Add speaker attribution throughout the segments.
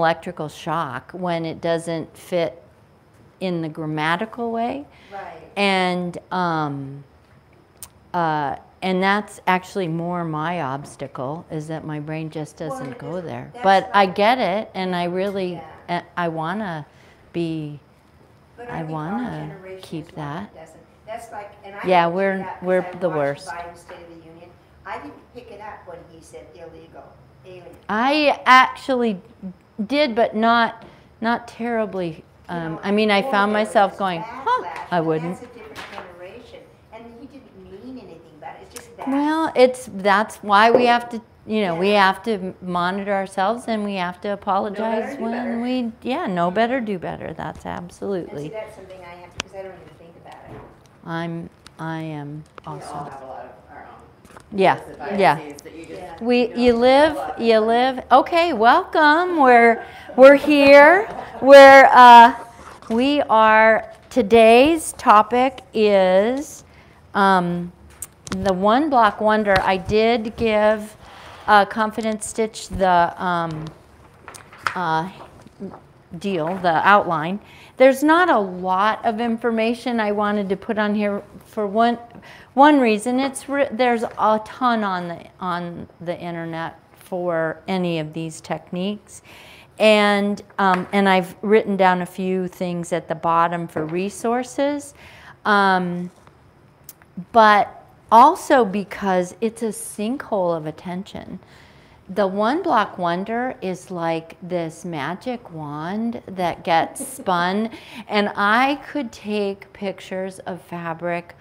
Speaker 1: electrical shock when it doesn't fit in the grammatical way.
Speaker 2: Right.
Speaker 1: And um, uh, and that's actually more my obstacle is that my brain just doesn't
Speaker 2: it
Speaker 1: go there. But I get it, and I really
Speaker 2: Yeah.
Speaker 1: uh, I want to be.
Speaker 2: But
Speaker 1: I
Speaker 2: our
Speaker 1: wanna keep that.
Speaker 2: That's like, and I.
Speaker 1: Yeah, we're-
Speaker 2: it up 'cause
Speaker 1: we're
Speaker 2: I
Speaker 1: the worst.
Speaker 2: Biden State of the Union. I didn't pick it up when he said illegal, alien.
Speaker 1: I actually did, but not not terribly.
Speaker 2: You
Speaker 1: Um,
Speaker 2: know,
Speaker 1: I mean, I found myself going, huh? I wouldn't.
Speaker 2: That's a different generation, and he didn't mean anything bad. It's just that.
Speaker 1: Well, it's that's why we have to, you know, we have to monitor ourselves and we have to apologize
Speaker 2: do
Speaker 1: when we, yeah, know better, do better. That's
Speaker 2: and see,
Speaker 1: absolutely.
Speaker 2: that's something I have because I don't even think about it.
Speaker 1: I'm, I am also. Yeah,
Speaker 3: biases
Speaker 1: yeah.
Speaker 3: that you just-
Speaker 2: Yeah.
Speaker 1: We,
Speaker 3: know,
Speaker 1: you live, you live. Okay, welcome. We're we're here. We're uh, we are. Today's topic is um, the one block wonder. I did give uh, Confident Stitch the um, uh, deal, the outline. There's not a lot of information I wanted to put on here for one one reason. It's there's a ton on the on the internet for any of these techniques, and um, and I've written down a few things at the bottom for resources, um, but also because it's a sinkhole of attention. The one block wonder is like this magic wand that gets spun. And i could take pictures of fabric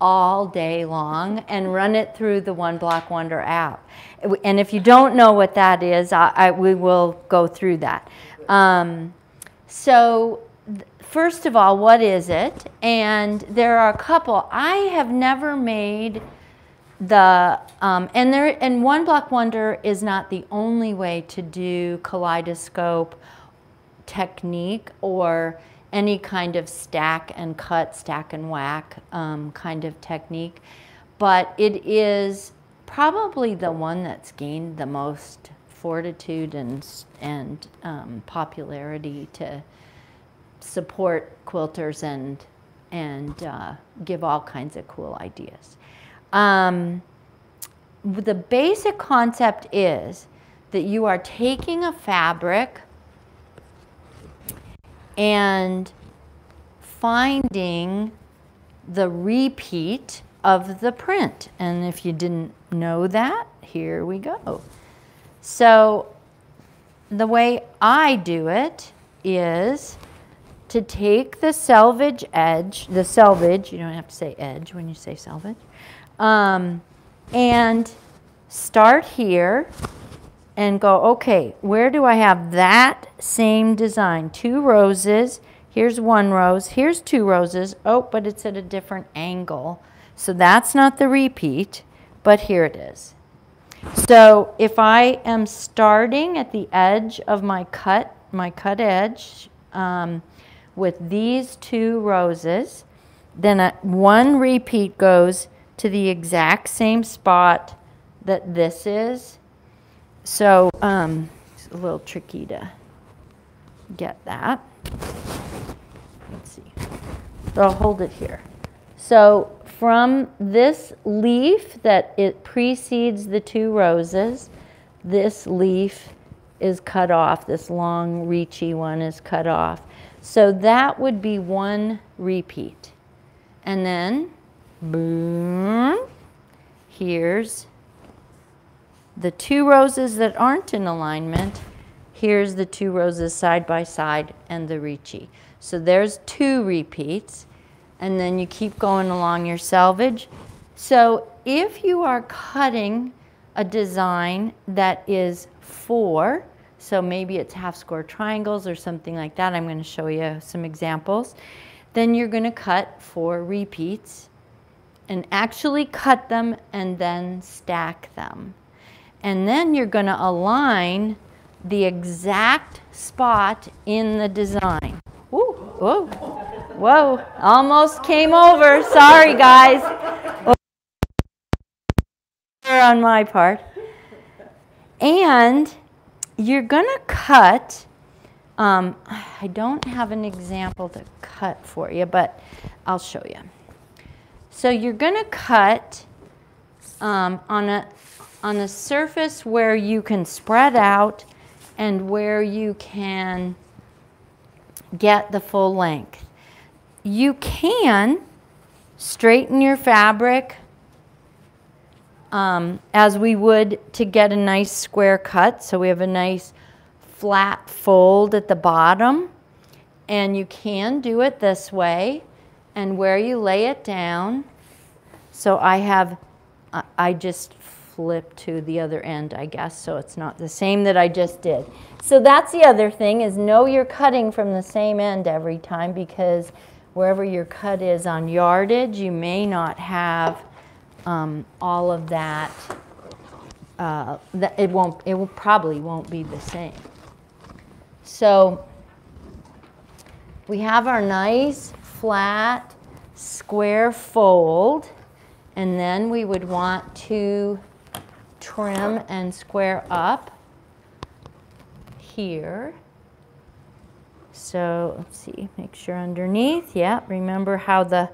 Speaker 1: all day long and run it through the one block wonder app. And if you don't know what that is i, I we will go through that. Um, so first of all what is it? And there are a couple. I have never made the um, and there and one block wonder is not the only way to do kaleidoscope technique or any kind of stack and cut stack and whack um, kind of technique but it is probably the one that's gained the most fortitude and and um, popularity to support quilters and and uh, give all kinds of cool ideas. Um, the basic concept is that you are taking a fabric and finding the repeat of the print. And if you didn't know that, here we go. So the way I do it is to take the selvage edge, the selvage, you don't have to say edge when you say selvage, um, and start here and go, okay, where do I have that same design? Two roses, here's one rose, here's two roses. Oh, but it's at a different angle. So that's not the repeat, but here it is. So if I am starting at the edge of my cut, my cut edge, um, with these two roses, then a, one repeat goes to the exact same spot that this is. So um, it's a little tricky to get that. Let's see. So I'll hold it here. So from this leaf that it precedes the two roses, this leaf is cut off. This long, reachy one is cut off. So that would be one repeat. And then, boom, here's the two roses that aren't in alignment. Here's the two roses side by side and the reachy. So there's two repeats. And then you keep going along your selvage. So if you are cutting a design that is four, so maybe it's half square triangles or something like that. I'm going to show you some examples. Then you're going to cut four repeats and actually cut them and then stack them. And then you're going to align the exact spot in the design. Woo, whoa, whoa, almost came over. Sorry, guys. On my part. And you're gonna cut, um, I don't have an example to cut for you, but I'll show you. So you're gonna cut um, on, a, on a surface where you can spread out and where you can get the full length. You can straighten your fabric um, as we would to get a nice square cut. So we have a nice flat fold at the bottom. And you can do it this way. And where you lay it down, so I have, I just flip to the other end, I guess, so it's not the same that I just did. So that's the other thing is know you're cutting from the same end every time because wherever your cut is on yardage, you may not have um, all of that, uh, that it won't, it will probably won't be the same. So we have our nice flat square fold and then we would want to trim and square up here. So let's see, make sure underneath, yeah, remember how the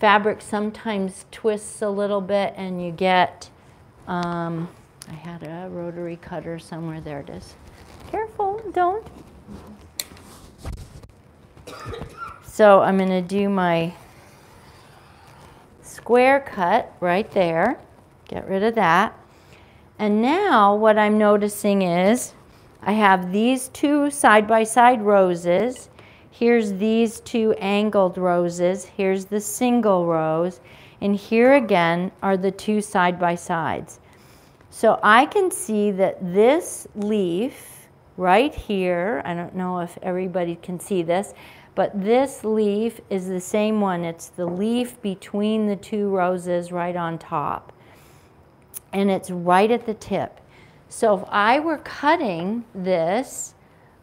Speaker 1: fabric sometimes twists a little bit and you get, um, I had a rotary cutter somewhere, there it is. Careful, don't. So I'm gonna do my square cut right there, get rid of that. And now what I'm noticing is I have these two side-by-side -side roses. Here's these two angled roses. Here's the single rose. And here again are the two side-by-sides. So I can see that this leaf right here, I don't know if everybody can see this, but this leaf is the same one. It's the leaf between the two roses right on top and it's right at the tip. So if I were cutting this,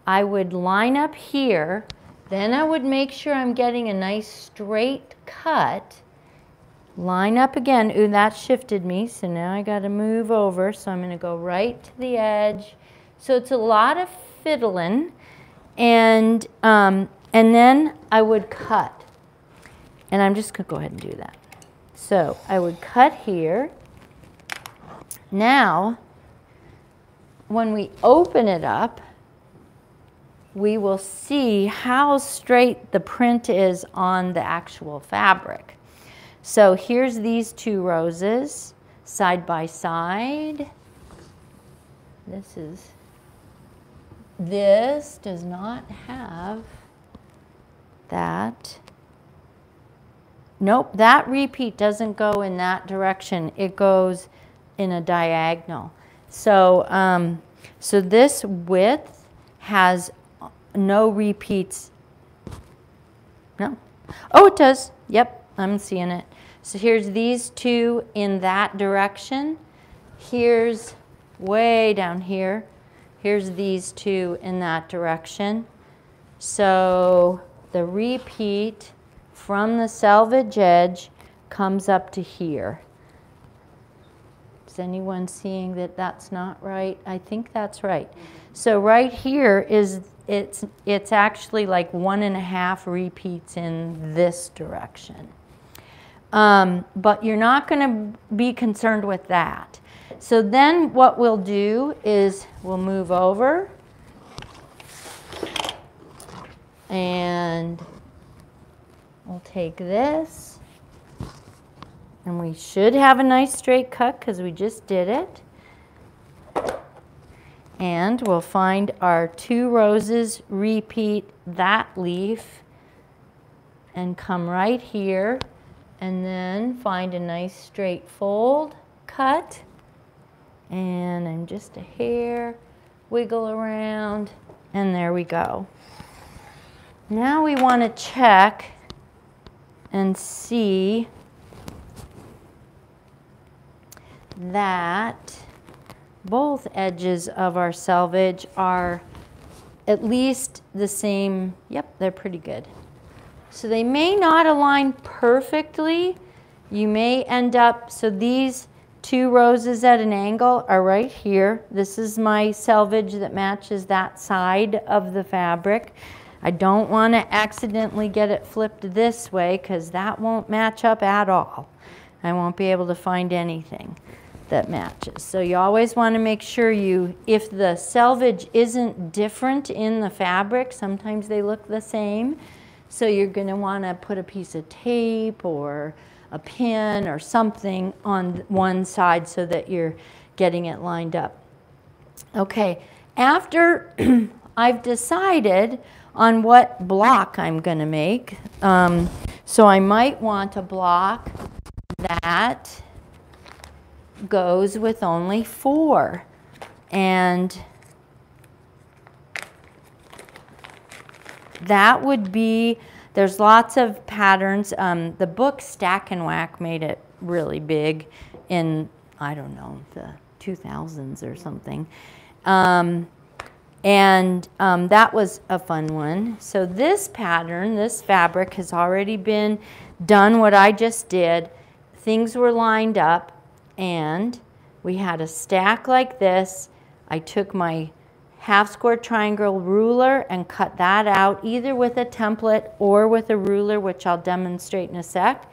Speaker 1: I would line up here, then I would make sure I'm getting a nice straight cut. Line up again. Ooh, that shifted me, so now I got to move over. So I'm going to go right to the edge. So it's a lot of fiddling. And, um, and then I would cut. And I'm just going to go ahead and do that. So I would cut here. Now, when we open it up, we will see how straight the print is on the actual fabric. So here's these two roses side by side. This is, this does not have that. Nope, that repeat doesn't go in that direction. It goes in a diagonal. So, um, so this width has no repeats. No. Oh, it does. Yep, I'm seeing it. So here's these two in that direction. Here's way down here. Here's these two in that direction. So the repeat from the selvage edge comes up to here. Is anyone seeing that that's not right? I think that's right. So right here is, it's, it's actually like one and a half repeats in this direction. Um, but you're not going to be concerned with that. So then what we'll do is we'll move over and we'll take this and we should have a nice straight cut because we just did it. And we'll find our two roses, repeat that leaf, and come right here, and then find a nice straight fold, cut, and I'm just a hair, wiggle around, and there we go. Now we want to check and see that both edges of our selvage are at least the same. Yep, they're pretty good. So they may not align perfectly. You may end up, so these two roses at an angle are right here. This is my selvage that matches that side of the fabric. I don't want to accidentally get it flipped this way because that won't match up at all. I won't be able to find anything that matches. So you always want to make sure you, if the selvage isn't different in the fabric, sometimes they look the same, so you're going to want to put a piece of tape or a pin or something on one side so that you're getting it lined up. Okay, after I've decided on what block I'm going to make, um, so I might want a block that goes with only four. And that would be, there's lots of patterns. Um, the book Stack and Whack made it really big in, I don't know, the 2000s or something. Um, and um, that was a fun one. So this pattern, this fabric has already been done what I just did. Things were lined up and we had a stack like this. I took my half square triangle ruler and cut that out either with a template or with a ruler, which I'll demonstrate in a sec.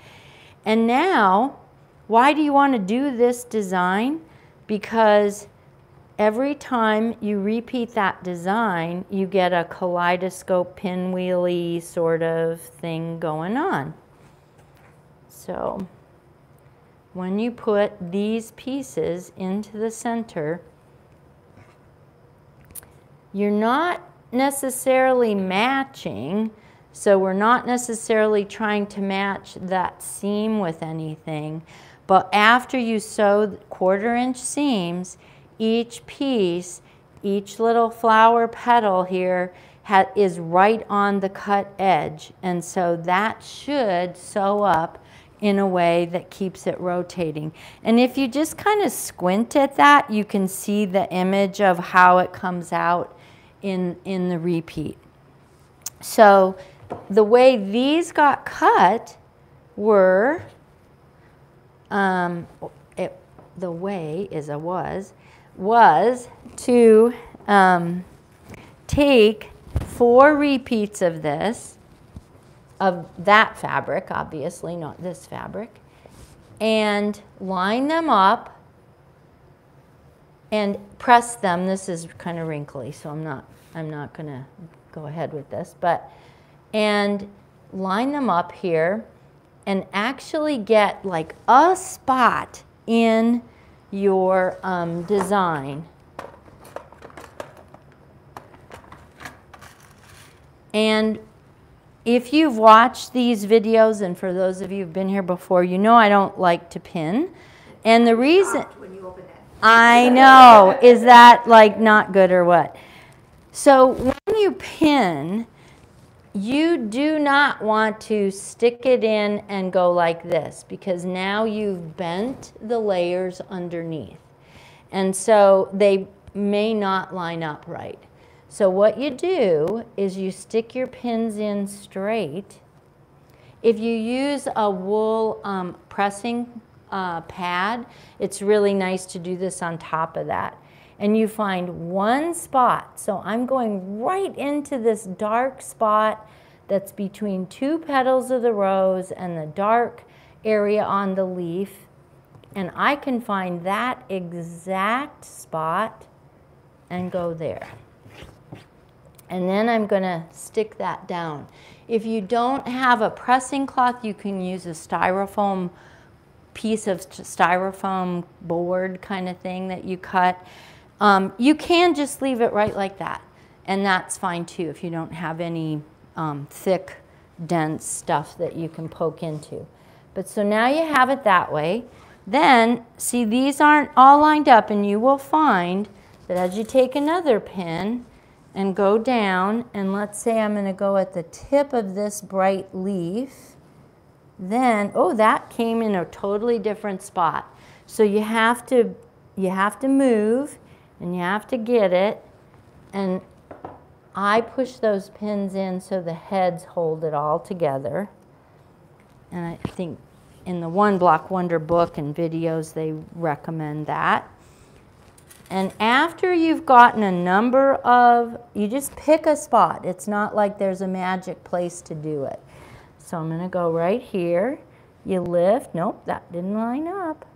Speaker 1: And now, why do you want to do this design? Because every time you repeat that design, you get a kaleidoscope pinwheely sort of thing going on. So when you put these pieces into the center, you're not necessarily matching, so we're not necessarily trying to match that seam with anything, but after you sew quarter inch seams, each piece, each little flower petal here is right on the cut edge, and so that should sew up in a way that keeps it rotating. And if you just kind of squint at that, you can see the image of how it comes out in, in the repeat. So the way these got cut were, um, it, the way is a was, was to um, take four repeats of this, of that fabric, obviously, not this fabric, and line them up and press them. This is kind of wrinkly, so I'm not, I'm not going to go ahead with this. But, and line them up here and actually get like a spot in your um, design. And if you've watched these videos, and for those of you who've been here before, you know I don't like to pin. And the reason... I know. Is that like not good or what? So when you pin, you do not want to stick it in and go like this because now you've bent the layers underneath. And so they may not line up right. So what you do is you stick your pins in straight. If you use a wool um, pressing uh, pad, it's really nice to do this on top of that. And you find one spot. So I'm going right into this dark spot that's between two petals of the rose and the dark area on the leaf. And I can find that exact spot and go there. And then I'm going to stick that down. If you don't have a pressing cloth, you can use a styrofoam piece of styrofoam board kind of thing that you cut. Um, you can just leave it right like that. And that's fine too if you don't have any um, thick, dense stuff that you can poke into. But so now you have it that way. Then, see these aren't all lined up and you will find that as you take another pin and go down, and let's say I'm gonna go at the tip of this bright leaf, then, oh, that came in a totally different spot. So you have to, you have to move and you have to get it. And I push those pins in so the heads hold it all together. And I think in the One Block Wonder book and videos, they recommend that. And after you've gotten a number of, you just pick a spot. It's not like there's a magic place to do it. So I'm going to go right here. You lift. Nope, that didn't line up.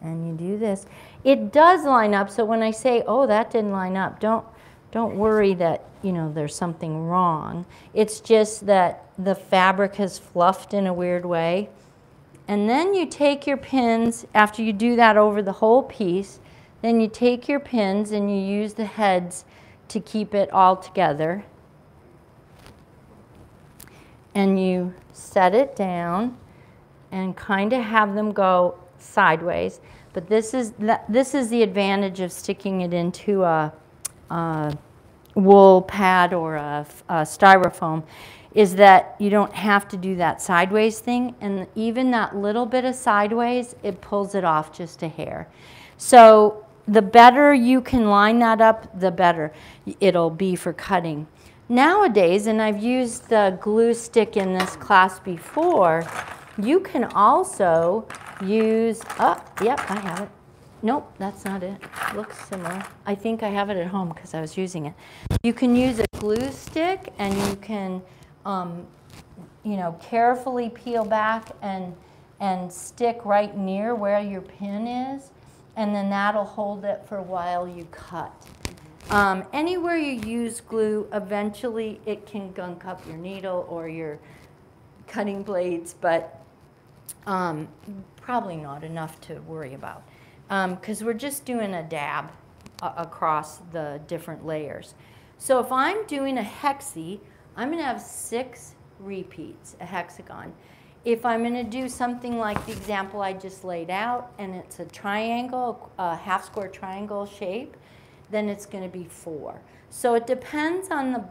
Speaker 1: And you do this. It does line up, so when I say, oh, that didn't line up, don't, don't worry that, you know, there's something wrong. It's just that the fabric has fluffed in a weird way. And then you take your pins, after you do that over the whole piece, then you take your pins and you use the heads to keep it all together. And you set it down and kind of have them go sideways. But this is, this is the advantage of sticking it into a, a wool pad or a, a styrofoam is that you don't have to do that sideways thing. And even that little bit of sideways, it pulls it off just a hair. So the better you can line that up, the better it'll be for cutting. Nowadays, and I've used the glue stick in this class before, you can also use, oh, yep, I have it. Nope, that's not it. Looks similar. I think I have it at home because I was using it. You can use a glue stick and you can um, you know, carefully peel back and, and stick right near where your pin is, and then that'll hold it for a while you cut. Um, anywhere you use glue, eventually it can gunk up your needle or your cutting blades, but um, probably not enough to worry about because um, we're just doing a dab across the different layers. So if I'm doing a hexie, I'm going to have six repeats, a hexagon. If I'm going to do something like the example I just laid out, and it's a triangle, a half square triangle shape, then it's going to be four. So it depends on the,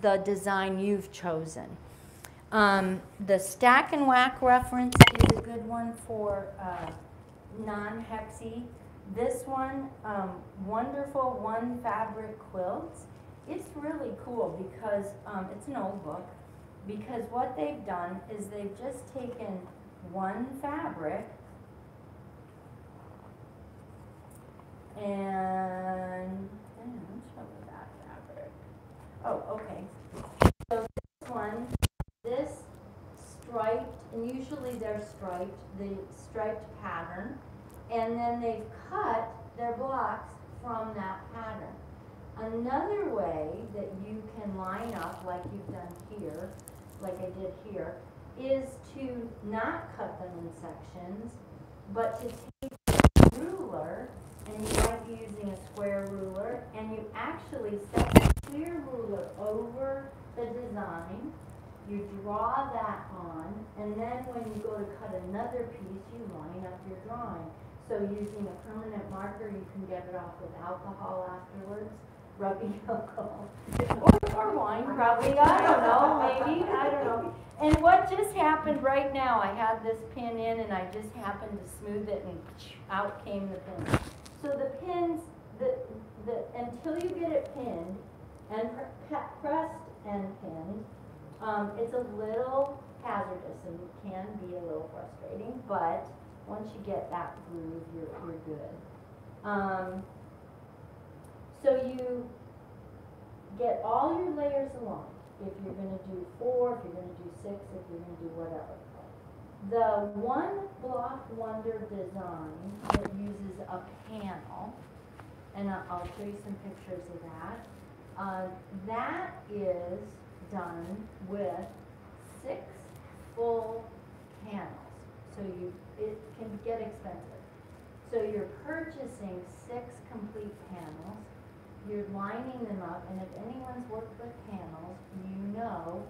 Speaker 1: the design you've chosen. Um, the stack and whack reference is a good one for uh, non-hexy. This one, um, wonderful one fabric quilts. It's really cool because um, it's an old book. Because what they've done is they've just taken one fabric and that fabric. Oh, okay. So this one, this striped, and usually they're striped, the striped pattern, and then they've cut their blocks from that pattern. Another way that you can line up, like you've done here, like I did here, is to not cut them in sections, but to take a ruler, and you might be using a square ruler, and you actually set the clear ruler over the design, you draw that on, and then when you go to cut another piece, you line up your drawing. So using a permanent marker, you can get it off with alcohol afterwards rubbing alcohol. Or, or wine, probably, I don't know, maybe, I don't know. And what just happened right now, I had this pin in and I just happened to smooth it and out came the pin. So the pins, the, the, until you get it pinned and pressed and pinned, um, it's a little hazardous and can be a little frustrating, but once you get that groove, you're, you're good. Um, so you get all your layers along. If you're going to do four, if you're going to do six, if you're going to do whatever. The one block wonder design that uses a panel, and I'll show you some pictures of that. Uh, that is done with six full panels. So you, it can get expensive. So you're purchasing six complete panels you're lining them up, and if anyone's worked with panels, you know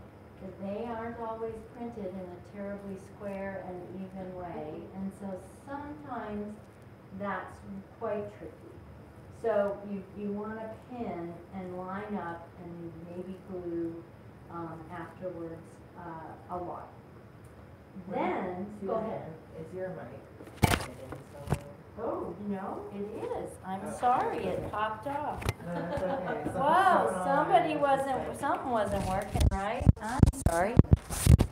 Speaker 1: that they aren't always printed in a terribly square and even way, and so sometimes that's quite tricky. So you, you want to pin and line up and maybe glue um, afterwards uh, a lot. Then, go ahead.
Speaker 3: Is your mic?
Speaker 1: Oh, no, it is. I'm sorry, it popped off.
Speaker 3: No, that's okay. Something's
Speaker 1: Wow, somebody wasn't, something wasn't working right. I'm sorry.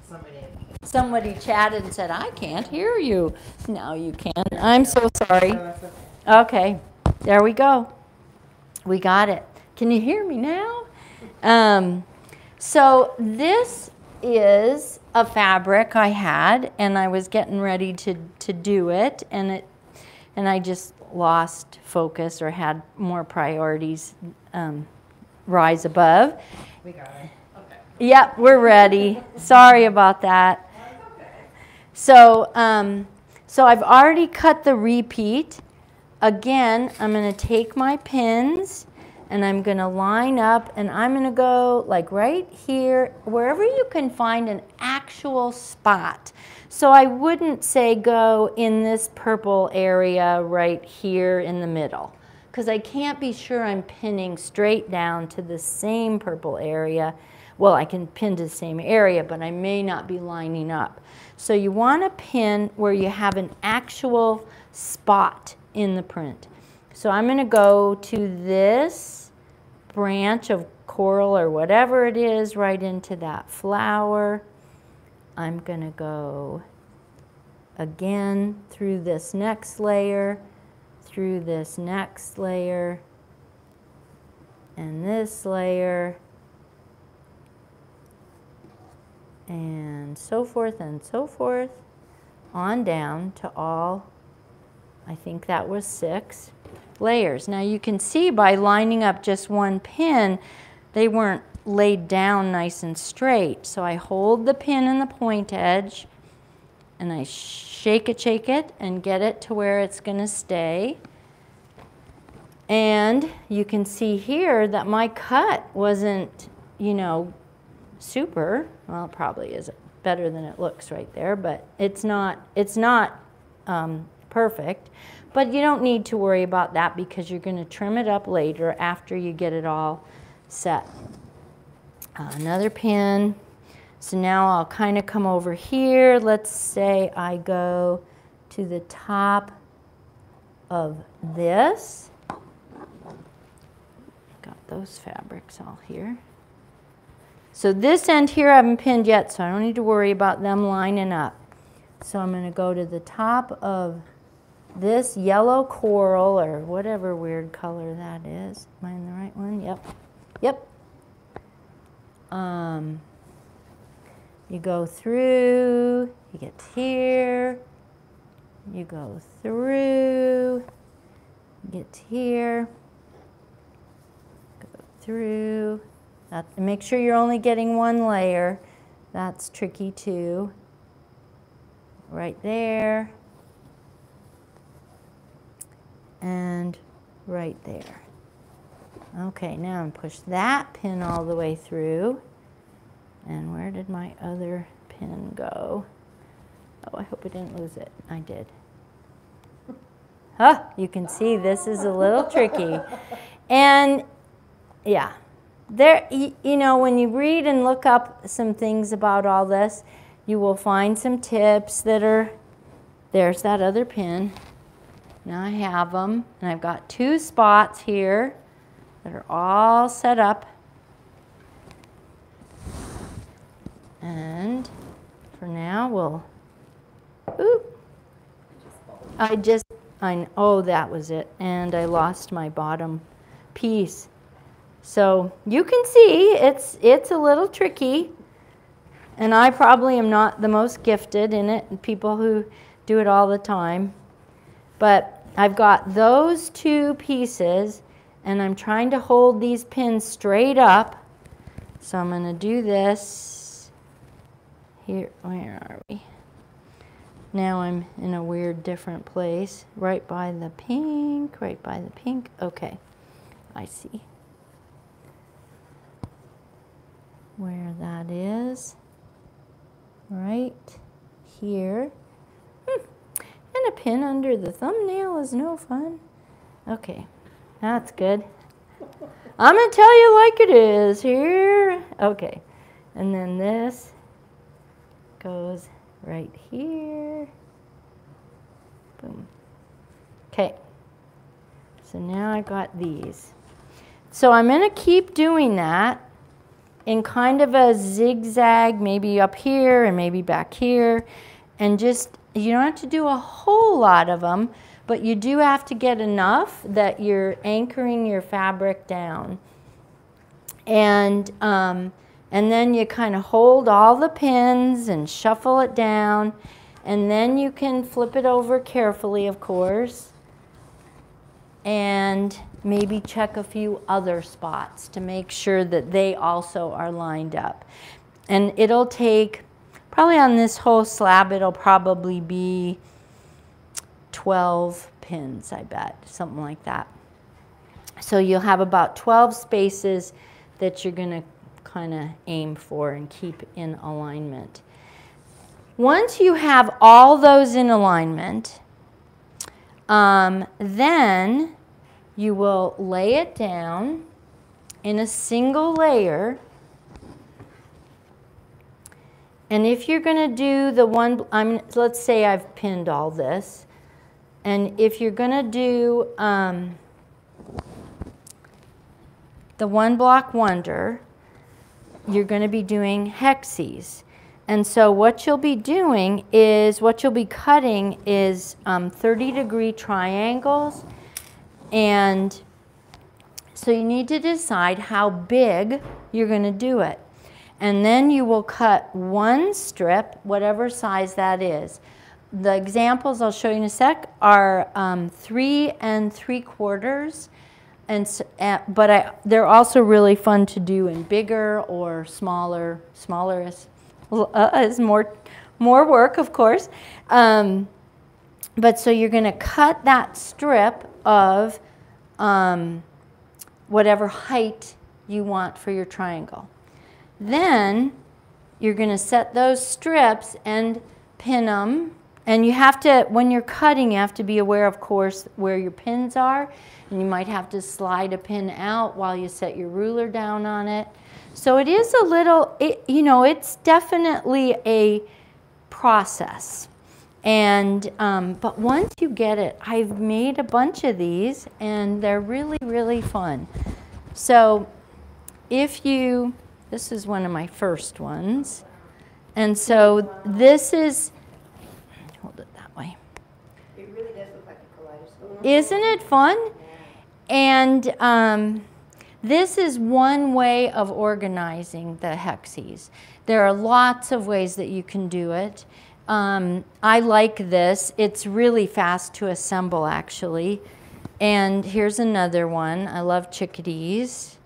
Speaker 3: Somebody
Speaker 1: Somebody chatted and said, I can't hear you. Now you can. I'm so sorry.
Speaker 3: Okay,
Speaker 1: there we go. We got it. Can you hear me now? Um, so this is a fabric I had, and I was getting ready to, to do it, and it, and I just lost focus or had more priorities um, rise above.
Speaker 3: We got it. Okay.
Speaker 1: Yep, we're ready. Sorry about that. So, um, so I've already cut the repeat. Again, I'm going to take my pins and I'm going to line up and I'm going to go like right here, wherever you can find an actual spot. So I wouldn't say go in this purple area right here in the middle because I can't be sure I'm pinning straight down to the same purple area. Well, I can pin to the same area, but I may not be lining up. So you want to pin where you have an actual spot in the print. So I'm going to go to this branch of coral or whatever it is right into that flower. I'm going to go again through this next layer, through this next layer, and this layer, and so forth and so forth, on down to all, I think that was six layers. Now you can see by lining up just one pin, they weren't laid down nice and straight. So I hold the pin in the point edge and I shake it, shake it, and get it to where it's going to stay. And you can see here that my cut wasn't, you know, super. Well, it probably is better than it looks right there, but it's not, it's not um, perfect. But you don't need to worry about that because you're going to trim it up later after you get it all set. Uh, another pin. So now I'll kind of come over here. Let's say I go to the top of this. Got those fabrics all here. So this end here I haven't pinned yet, so I don't need to worry about them lining up. So I'm going to go to the top of this yellow coral or whatever weird color that is. Am I in the right one? Yep. Yep. Um, you go through, you get here, you go through, get here, go through. That, make sure you're only getting one layer. That's tricky too. Right there. And right there. Okay, now I'm push that pin all the way through. And where did my other pin go? Oh, I hope I didn't lose it. I did. Huh, you can see this is a little tricky. And yeah, there, you know, when you read and look up some things about all this, you will find some tips that are, there's that other pin. Now I have them, and I've got two spots here that are all set up. And for now, we'll, oop, I just, I, oh, that was it. And I lost my bottom piece. So you can see it's, it's a little tricky. And I probably am not the most gifted in it, people who do it all the time. But I've got those two pieces, and I'm trying to hold these pins straight up. So I'm going to do this. Here, where are we? Now I'm in a weird different place, right by the pink, right by the pink. Okay, I see where that is. Right here. And a pin under the thumbnail is no fun. Okay, that's good. I'm going to tell you like it is here. Okay, and then this goes right here. Boom. Okay, so now I got these. So I'm going to keep doing that in kind of a zigzag, maybe up here and maybe back here. And just, you don't have to do a whole lot of them, but you do have to get enough that you're anchoring your fabric down. And, um, and then you kind of hold all the pins and shuffle it down. And then you can flip it over carefully, of course. And maybe check a few other spots to make sure that they also are lined up. And it'll take, probably on this whole slab, it'll probably be 12 pins, I bet, something like that. So you'll have about 12 spaces that you're going to kind of aim for and keep in alignment. Once you have all those in alignment, um, then you will lay it down in a single layer. And if you're going to do the one, I'm, let's say I've pinned all this. And if you're going to do um, the one block wonder, you're going to be doing hexes. And so what you'll be doing is, what you'll be cutting is um, 30 degree triangles. And so you need to decide how big you're going to do it. And then you will cut one strip, whatever size that is the examples I'll show you in a sec are um, three and three quarters. And, but I, they're also really fun to do in bigger or smaller. Smaller is, uh, is more, more work, of course. Um, but so you're going to cut that strip of um, whatever height you want for your triangle. Then you're going to set those strips and pin them and you have to, when you're cutting, you have to be aware, of course, where your pins are. And you might have to slide a pin out while you set your ruler down on it. So it is a little, it, you know, it's definitely a process. And, um, but once you get it, I've made a bunch of these and they're really, really fun. So if you, this is one of my first ones. And so this is, hold it that way.
Speaker 2: It really does look like a kaleidoscope.
Speaker 1: Isn't it fun? And um, this is one way of organizing the hexes. There are lots of ways that you can do it. Um, I like this. It's really fast to assemble, actually. And here's another one. I love chickadees.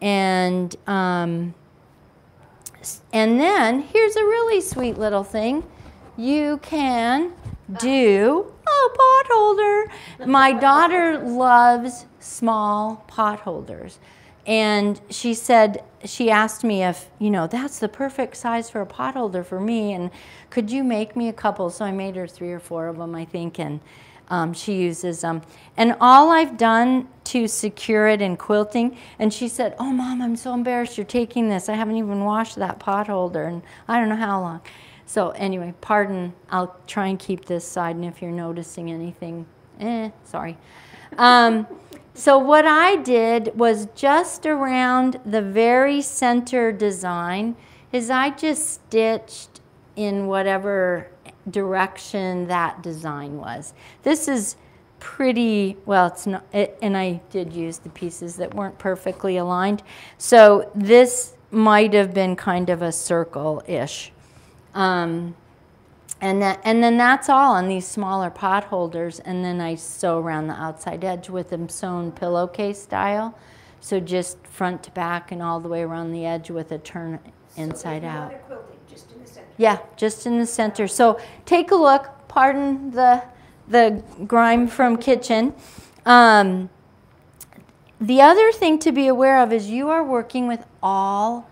Speaker 1: And, um, and then here's a really sweet little thing. You can do a pot holder. My daughter loves small pot holders. And she said, she asked me if, you know, that's the perfect size for a pot holder for me. And could you make me a couple? So I made her three or four of them, I think. And um, she uses them. And all I've done to secure it in quilting, and she said, oh, Mom, I'm so embarrassed you're taking this. I haven't even washed that pot holder, and I don't know how long. So anyway, pardon, I'll try and keep this side, and if you're noticing anything, eh, sorry. Um, so what I did was just around the very center design is I just stitched in whatever direction that design was. This is pretty, well, it's not, it, and I did use the pieces that weren't perfectly aligned. So this might have been kind of a circle-ish. Um, and, that, and then that's all on these smaller pot holders. And then I sew around the outside edge with them sewn pillowcase style. So just front to back and all the way around the edge with a turn inside
Speaker 2: so
Speaker 1: out.
Speaker 2: Quilting, just in the center.
Speaker 1: Yeah, just in the center. So take a look. Pardon the, the grime from kitchen. Um, the other thing to be aware of is you are working with all,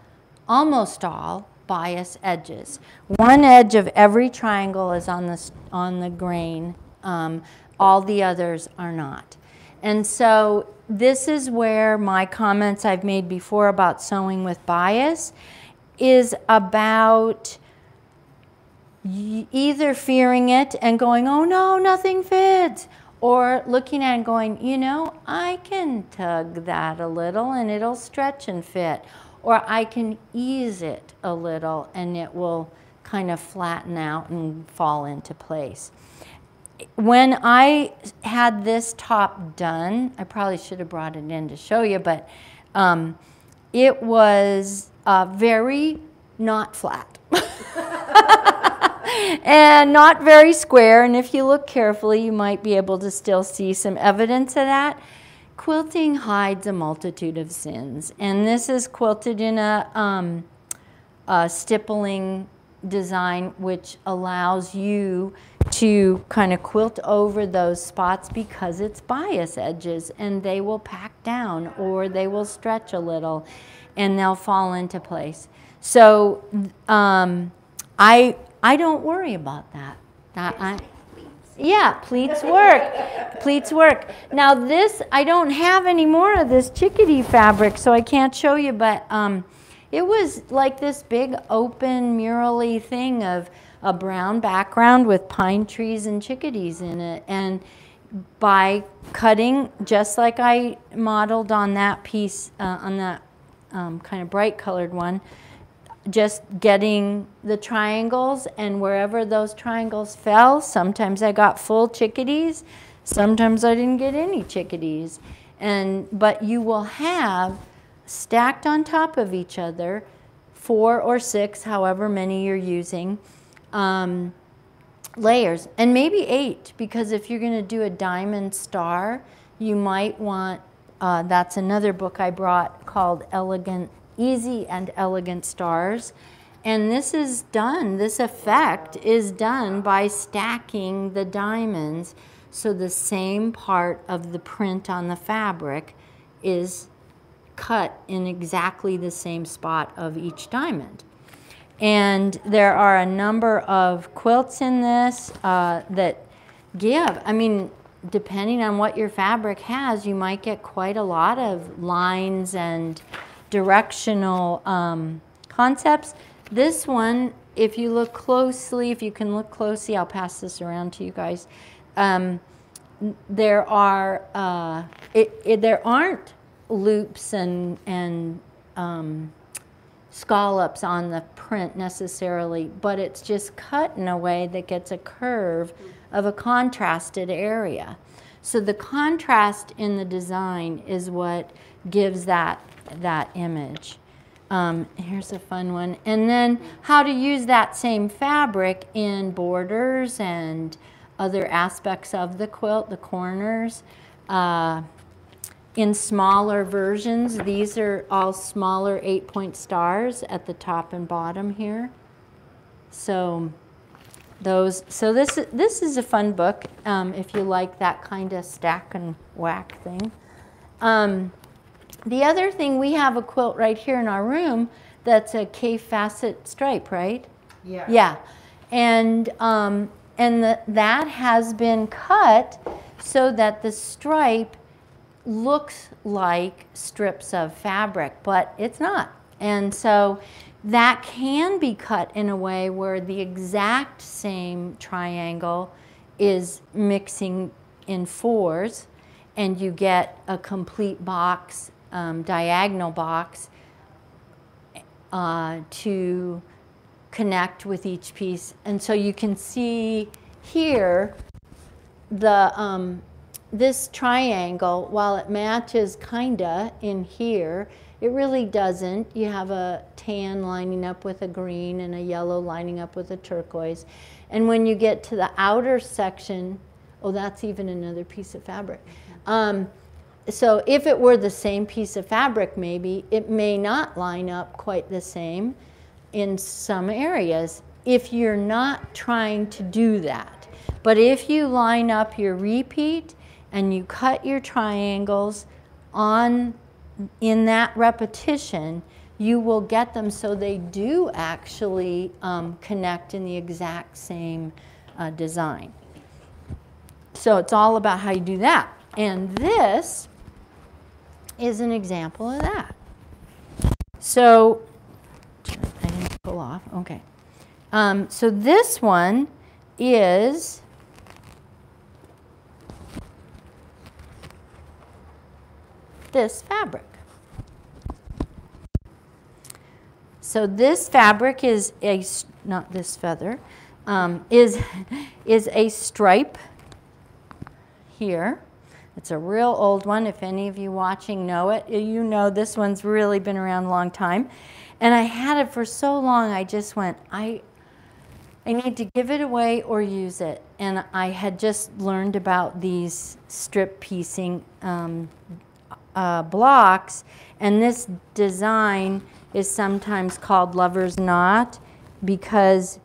Speaker 1: almost all, bias edges. One edge of every triangle is on the, on the grain. Um, all the others are not. And so this is where my comments I've made before about sewing with bias is about either fearing it and going, oh no, nothing fits, or looking at and going, you know, I can tug that a little and it'll stretch and fit or I can ease it a little and it will kind of flatten out and fall into place. When I had this top done, I probably should have brought it in to show you, but um, it was uh, very not flat. and not very square. And if you look carefully, you might be able to still see some evidence of that. Quilting hides a multitude of sins. And this is quilted in a, um, a stippling design, which allows you to kind of quilt over those spots because it's bias edges and they will pack down or they will stretch a little and they'll fall into place. So um, I, I don't worry about that. that I, yeah, pleats work. pleats work. Now this, I don't have any more of this chickadee fabric, so I can't show you, but um, it was like this big open murally thing of a brown background with pine trees and chickadees in it. And by cutting, just like I modeled on that piece, uh, on that um, kind of bright colored one, just getting the triangles and wherever those triangles fell, sometimes I got full chickadees, sometimes I didn't get any chickadees. And, but you will have stacked on top of each other, four or six, however many you're using, um, layers, and maybe eight, because if you're gonna do a diamond star, you might want, uh, that's another book I brought called Elegant easy and elegant stars. And this is done, this effect is done by stacking the diamonds so the same part of the print on the fabric is cut in exactly the same spot of each diamond. And there are a number of quilts in this uh, that give, I mean, depending on what your fabric has, you might get quite a lot of lines and directional um, concepts. This one, if you look closely, if you can look closely, I'll pass this around to you guys. Um, there are uh, it, it, there aren't loops and and um, scallops on the print necessarily, but it's just cut in a way that gets a curve of a contrasted area. So the contrast in the design is what gives that that image. Um, here's a fun one. And then how to use that same fabric in borders and other aspects of the quilt, the corners. Uh, in smaller versions, these are all smaller eight point stars at the top and bottom here. So those, so this, this is a fun book um, if you like that kind of stack and whack thing. Um, the other thing, we have a quilt right here in our room that's a Kaffe Fassett stripe, right?
Speaker 3: Yeah.
Speaker 1: Yeah. And, um, and the, that has been cut so that the stripe looks like strips of fabric, but it's not. And so that can be cut in a way where the exact same triangle is mixing in fours and you get a complete box um, diagonal box uh, to connect with each piece. And so you can see here the um, this triangle, while it matches kinda in here, it really doesn't. You have a tan lining up with a green and a yellow lining up with a turquoise. And when you get to the outer section, oh, that's even another piece of fabric. Um, so if it were the same piece of fabric maybe, it may not line up quite the same in some areas if you're not trying to do that. But if you line up your repeat and you cut your triangles on in that repetition, you will get them so they do actually um, connect in the exact same uh, design. So it's all about how you do that. And this is an example of that. So, I didn't pull off, okay. Um, so this one is this fabric. So this fabric is a, not this feather, um, is, is a stripe here. It's a real old one. If any of you watching know it, you know this one's really been around a long time. And I had it for so long, I just went, I, I need to give it away or use it. And I had just learned about these strip piecing um, uh, blocks, and this design is sometimes called lover's knot because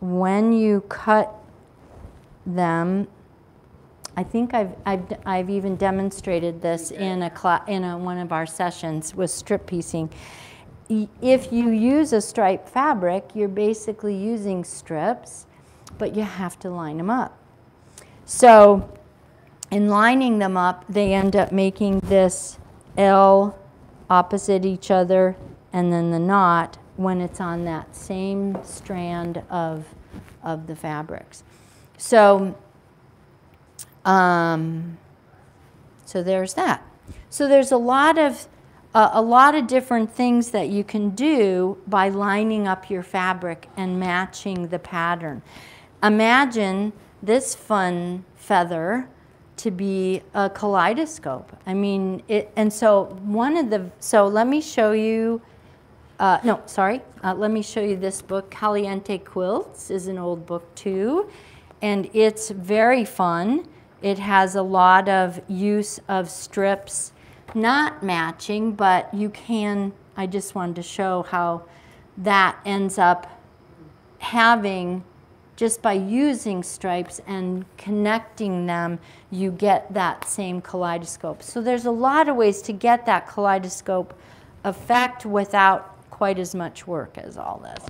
Speaker 1: when you cut them, I think I've, I've, I've even demonstrated this in a in a, one of our sessions with strip piecing. If you use a striped fabric, you're basically using strips, but you have to line them up. So in lining them up, they end up making this L opposite each other and then the knot when it's on that same strand of, of the fabrics. So, um, so there's that. So there's a lot of uh, a lot of different things that you can do by lining up your fabric and matching the pattern. Imagine this fun feather to be a kaleidoscope. I mean, it, and so one of the, so let me show you, uh, no, sorry, uh, let me show you this book, Caliente Quilts is an old book too, and it's very fun. It has a lot of use of strips, not matching, but you can, I just wanted to show how that ends up having just by using stripes and connecting them, you get that same kaleidoscope. So there's a lot of ways to get that kaleidoscope effect without quite as much work as all this.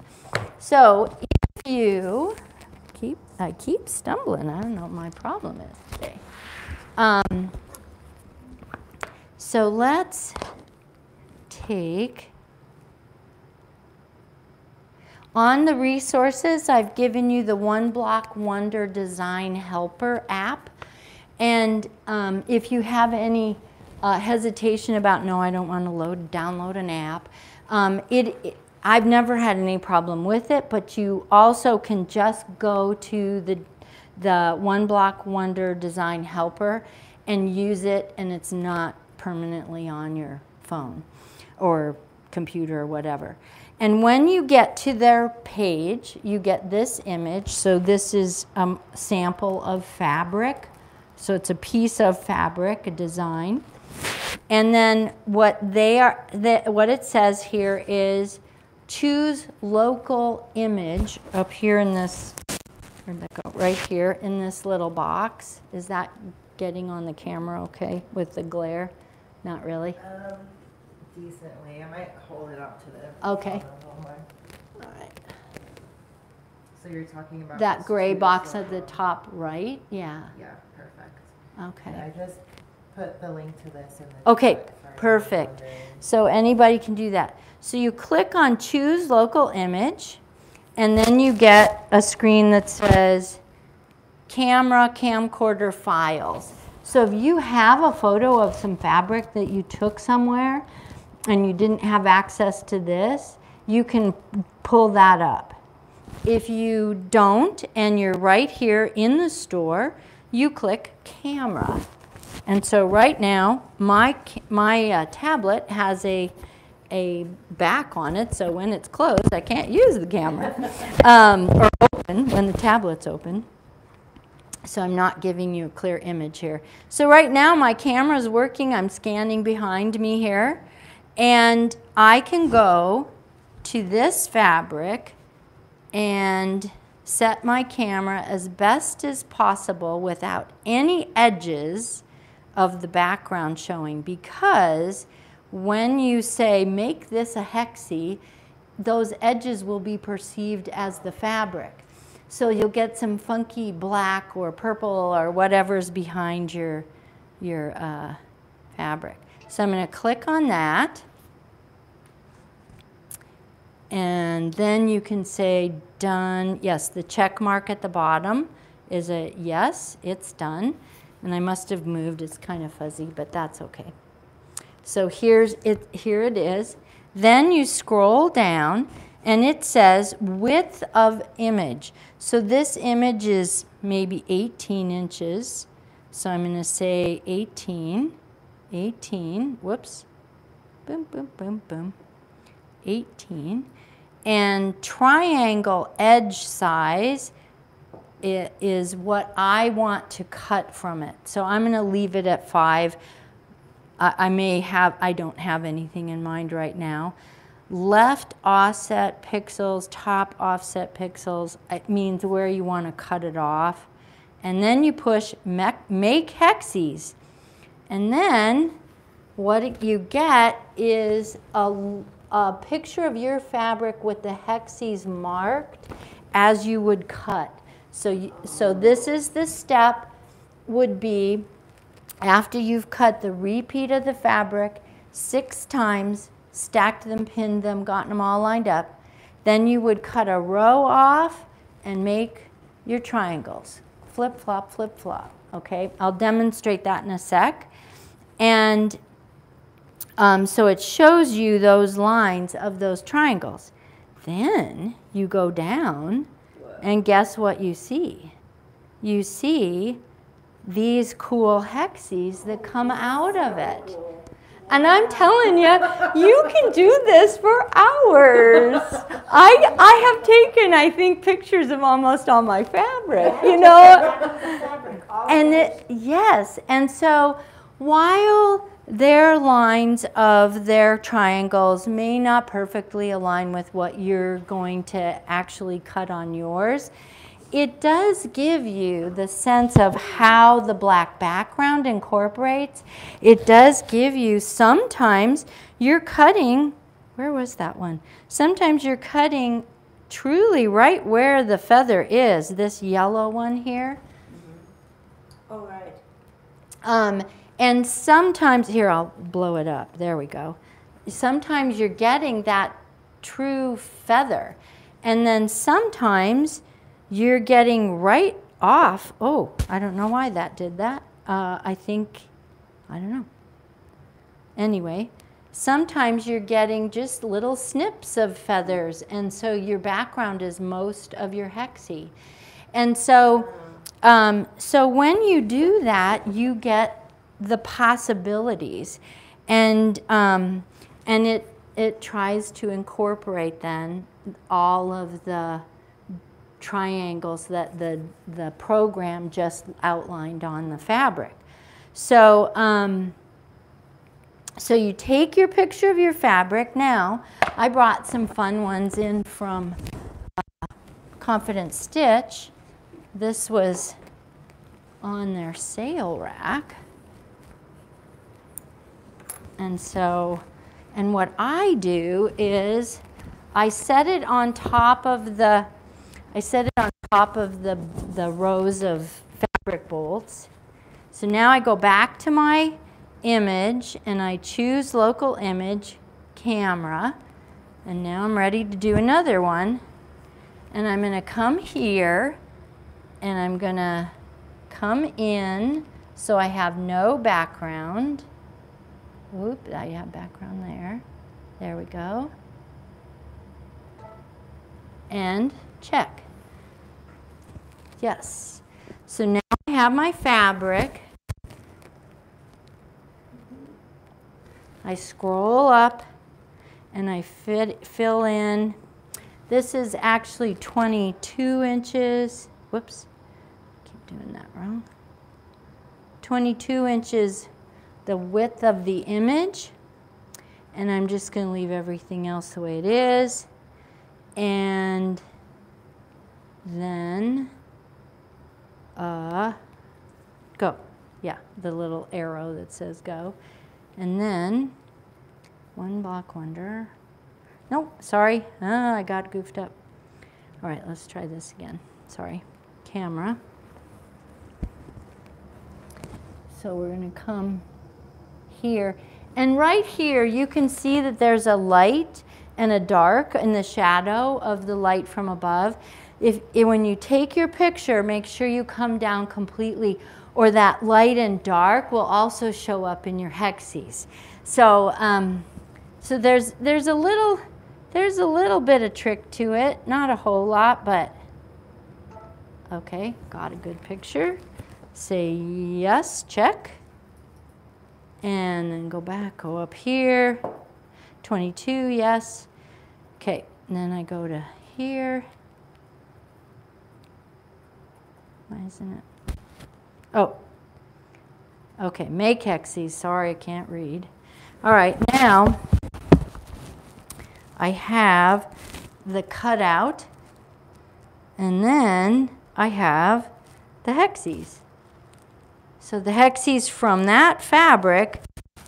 Speaker 1: So if you I keep stumbling. I don't know what my problem is today. Um, so let's take on the resources, I've given you the One Block Wonder Design Helper app. And um, if you have any uh, hesitation about, no, I don't want to load, download an app, um, it, it, I've never had any problem with it, but you also can just go to the, the One Block Wonder Design Helper and use it, and it's not permanently on your phone or computer or whatever. And when you get to their page, you get this image. So this is a sample of fabric. So it's a piece of fabric, a design. And then what they are, the, what it says here is choose local image up here in this, where'd that go? Right here in this little box. Is that getting on the camera okay with the glare? Not really?
Speaker 3: Um, decently. I might hold it up to the.
Speaker 1: Okay.
Speaker 3: on the little one.
Speaker 1: All right.
Speaker 3: So you're talking about.
Speaker 1: That gray box at the top right? Yeah,
Speaker 3: Yeah, perfect. And
Speaker 1: okay.
Speaker 3: I just put the link to this in the.
Speaker 1: Okay, perfect. So anybody can do that. So you click on choose local image, and then you get a screen that says camera camcorder files. So if you have a photo of some fabric that you took somewhere and you didn't have access to this, you can pull that up. If you don't and you're right here in the store, you click camera. And so right now, my, my uh, tablet has a, a back on it, so when it's closed, I can't use the camera. Um, or open, when the tablet's open. So I'm not giving you a clear image here. So right now my camera is working. I'm scanning behind me here. And I can go to this fabric and set my camera as best as possible without any edges of the background showing because when you say make this a hexie, those edges will be perceived as the fabric. So you'll get some funky black or purple or whatever's behind your, your uh, fabric. So I'm going to click on that. And then you can say done. Yes, the check mark at the bottom is a yes, it's done. And I must have moved, it's kind of fuzzy, but that's okay. So here's it, here it is. Then you scroll down and it says width of image. So this image is maybe 18 inches. So I'm going to say 18, 18, whoops, boom, boom, boom, boom, 18. And triangle edge size is what I want to cut from it. So I'm going to leave it at five. I, may have, I don't have anything in mind right now. Left offset pixels, top offset pixels, it means where you want to cut it off. And then you push make hexes. And then what you get is a, a picture of your fabric with the hexes marked as you would cut. So, you, so this is the step would be after you've cut the repeat of the fabric six times, stacked them, pinned them, gotten them all lined up, then you would cut a row off and make your triangles. Flip, flop, flip, flop. Okay, I'll demonstrate that in a sec. And um, so it shows you those lines of those triangles. Then you go down and guess what you see? You see these cool hexes that come out of it. And I'm telling you, you can do this for hours. I, I have taken, I think, pictures of almost all my fabric, you know? And it, yes, and so while their lines of their triangles may not perfectly align with what you're going to actually cut on yours, it does give you the sense of how the black background incorporates. It does give you sometimes you're cutting, where was that one? Sometimes you're cutting truly right where the feather is, this yellow one here.
Speaker 2: Mm -hmm. Oh, right.
Speaker 1: Um, and sometimes, here, I'll blow it up. There we go. Sometimes you're getting that true feather. And then sometimes you're getting right off. Oh, I don't know why that did that. Uh, I think, I don't know. Anyway, sometimes you're getting just little snips of feathers, and so your background is most of your hexie. And so, um, so when you do that, you get the possibilities. And, um, and it, it tries to incorporate then all of the triangles that the, the program just outlined on the fabric. So, um, so you take your picture of your fabric. Now, I brought some fun ones in from uh, Confident Stitch. This was on their sale rack. And so, and what I do is I set it on top of the, I set it on top of the, the rows of fabric bolts. So now I go back to my image and I choose local image camera. And now I'm ready to do another one. And I'm going to come here and I'm going to come in so I have no background. Whoop, I have background there. There we go. And check. Yes. So now I have my fabric. I scroll up and I fit, fill in. This is actually 22 inches. Whoops, keep doing that wrong. 22 inches the width of the image. And I'm just going to leave everything else the way it is. And then uh, go. Yeah, the little arrow that says go. And then one block wonder. Nope, sorry. Ah, I got goofed up. All right, let's try this again. Sorry. Camera. So we're going to come here. And right here, you can see that there's a light and a dark in the shadow of the light from above. If, if, when you take your picture, make sure you come down completely or that light and dark will also show up in your hexes. So, um, So there's there's a little there's a little bit of trick to it, not a whole lot, but okay, got a good picture. Say yes, check. And then go back, go up here. 22, yes. Okay, and then I go to here. Why isn't it? Oh, okay, make hexes. Sorry, I can't read. All right, now I have the cutout, and then I have the hexes. So the hexes from that fabric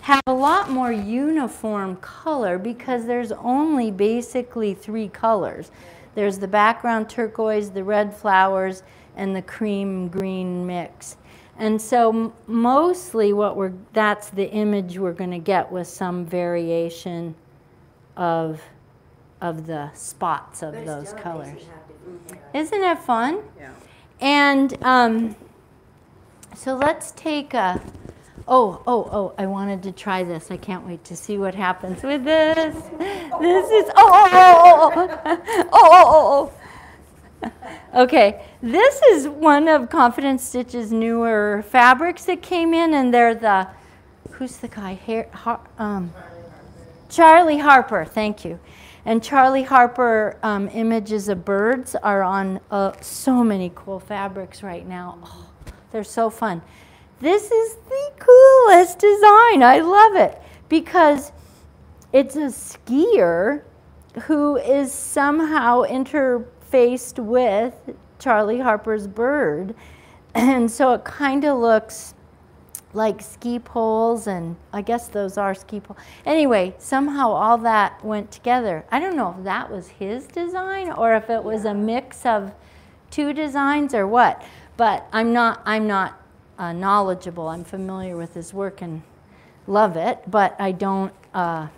Speaker 1: have a lot more uniform color because there's only basically three colors. There's the background turquoise, the red flowers, and the cream green mix. And so mostly what we're, that's the image we're going to get with some variation of, of the spots of those colors.
Speaker 2: makes it have to be there.
Speaker 1: Isn't it fun?
Speaker 3: Yeah.
Speaker 1: And um, so let's take a, oh, oh, oh, I wanted to try this. I can't wait to see what happens with this. This is, oh, oh, oh, oh, oh, oh, oh, oh. Okay, this is one of Confident Stitch's newer fabrics that came in, and they're the, who's the guy? Har- um, Charlie Harper, thank you. And Charlie Harper um, images of birds are on uh, so many cool fabrics right now. Oh, they're so fun. This is the coolest design. I love it because it's a skier who is somehow interfaced with Charlie Harper's bird. And so it kind of looks like ski poles, and I guess those are ski poles. Anyway, somehow all that went together. I don't know if that was his design or if it was a mix of two designs or what. But I'm not. I'm not uh, knowledgeable. I'm familiar with his work and love it, but I don't. Uh,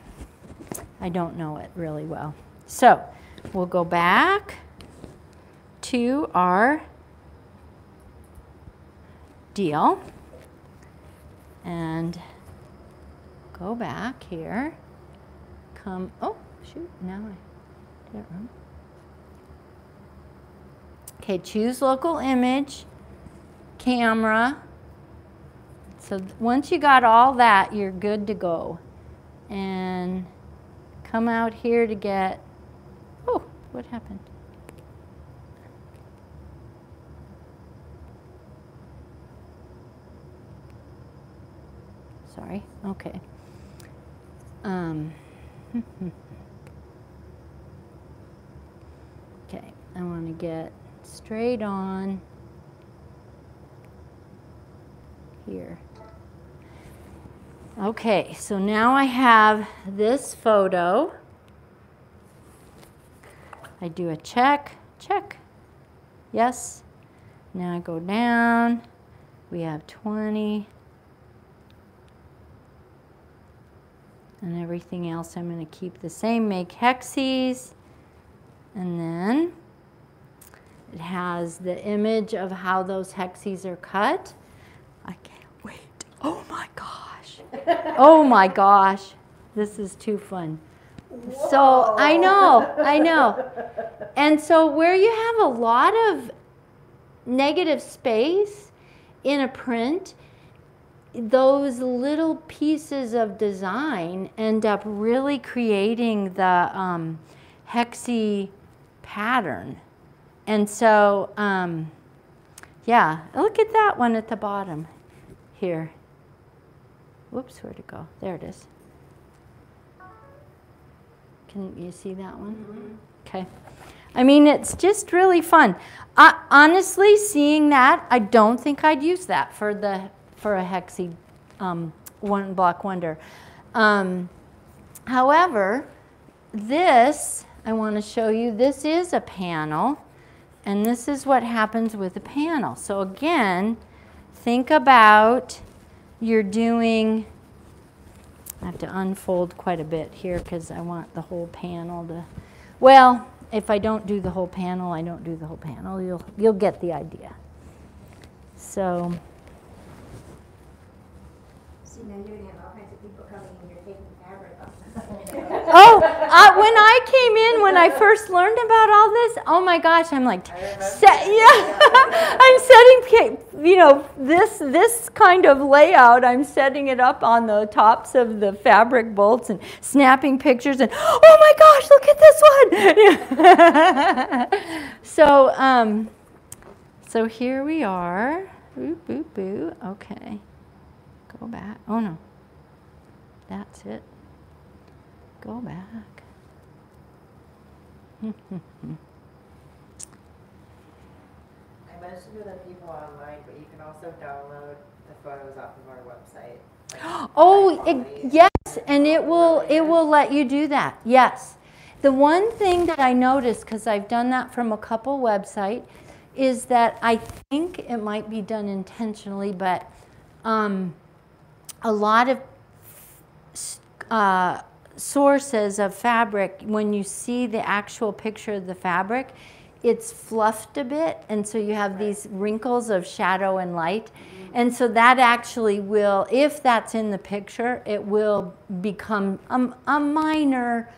Speaker 1: I don't know it really well. So we'll go back to our deal and go back here. Come, oh, shoot, now I did it wrong. Okay, choose local image, camera. So once you got all that, you're good to go. And come out here to get, oh, what happened? Sorry, okay. Um, okay, I want to get straight on here. Okay, so now I have this photo. I do a check, check. Yes. Now I go down. We have 20. And everything else I'm going to keep the same. Make hexes. And then it has the image of how those hexes are cut. I can't wait. Oh my gosh. oh my gosh. This is too fun. So I know, I know. And so where you have a lot of negative space in a print, those little pieces of design end up really creating the um, hexy pattern. And so, um, yeah, look at that one at the bottom here. Whoops, where'd it go? There it is. Can you see that one? Okay. I mean, it's just really fun. Uh, honestly, seeing that, I don't think I'd use that for the for a hexy um, one block wonder. Um, however, this I want to show you. This is a panel, and this is what happens with a panel. So again, think about you're doing. I have to unfold quite a bit here because I want the whole panel to. Well, if I don't do the whole panel, I don't do the whole panel. You'll you'll get the idea. So.
Speaker 2: See, you're gonna have all kinds of people coming and you're taking fabric off.
Speaker 1: oh, uh, when I came in, when I first learned about all this, oh my gosh, I'm like, set, yeah, I'm setting, you know, this this kind of layout. I'm setting it up on the tops of the fabric bolts and snapping pictures, and oh my gosh, look at this one. so, um, so here we are. Boo, boo, boo. Okay, go back. Oh no, that's it go back.
Speaker 3: I mentioned to the people online, but you can also download the photos off of our website. like,
Speaker 1: Oh, it, yes, and it will it will let you do that. Yes. The one thing that I noticed because I've done that from a couple website is that I think it might be done intentionally, but um, a lot of uh, sources of fabric, when you see the actual picture of the fabric, it's fluffed a bit, and so you have these wrinkles of shadow and light. And so that actually will, if that's in the picture, it will become a, a minor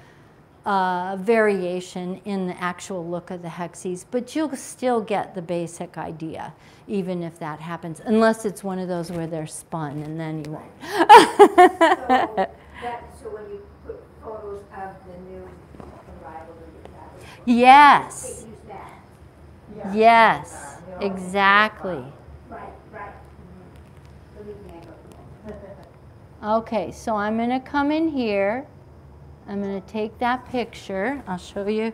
Speaker 1: uh, variation in the actual look of the hexes, but you'll still get the basic idea, even if that happens, unless it's one of those where they're spun, and then you won't.
Speaker 2: So that, so when you put photos of the new arrival of the fabric,
Speaker 1: yes.
Speaker 2: use that.
Speaker 3: Yeah.
Speaker 1: Yes,
Speaker 3: Uh, we
Speaker 1: exactly.
Speaker 2: Right, right. Believe me,
Speaker 1: Okay, so I'm going to come in here. I'm going to take that picture. I'll show you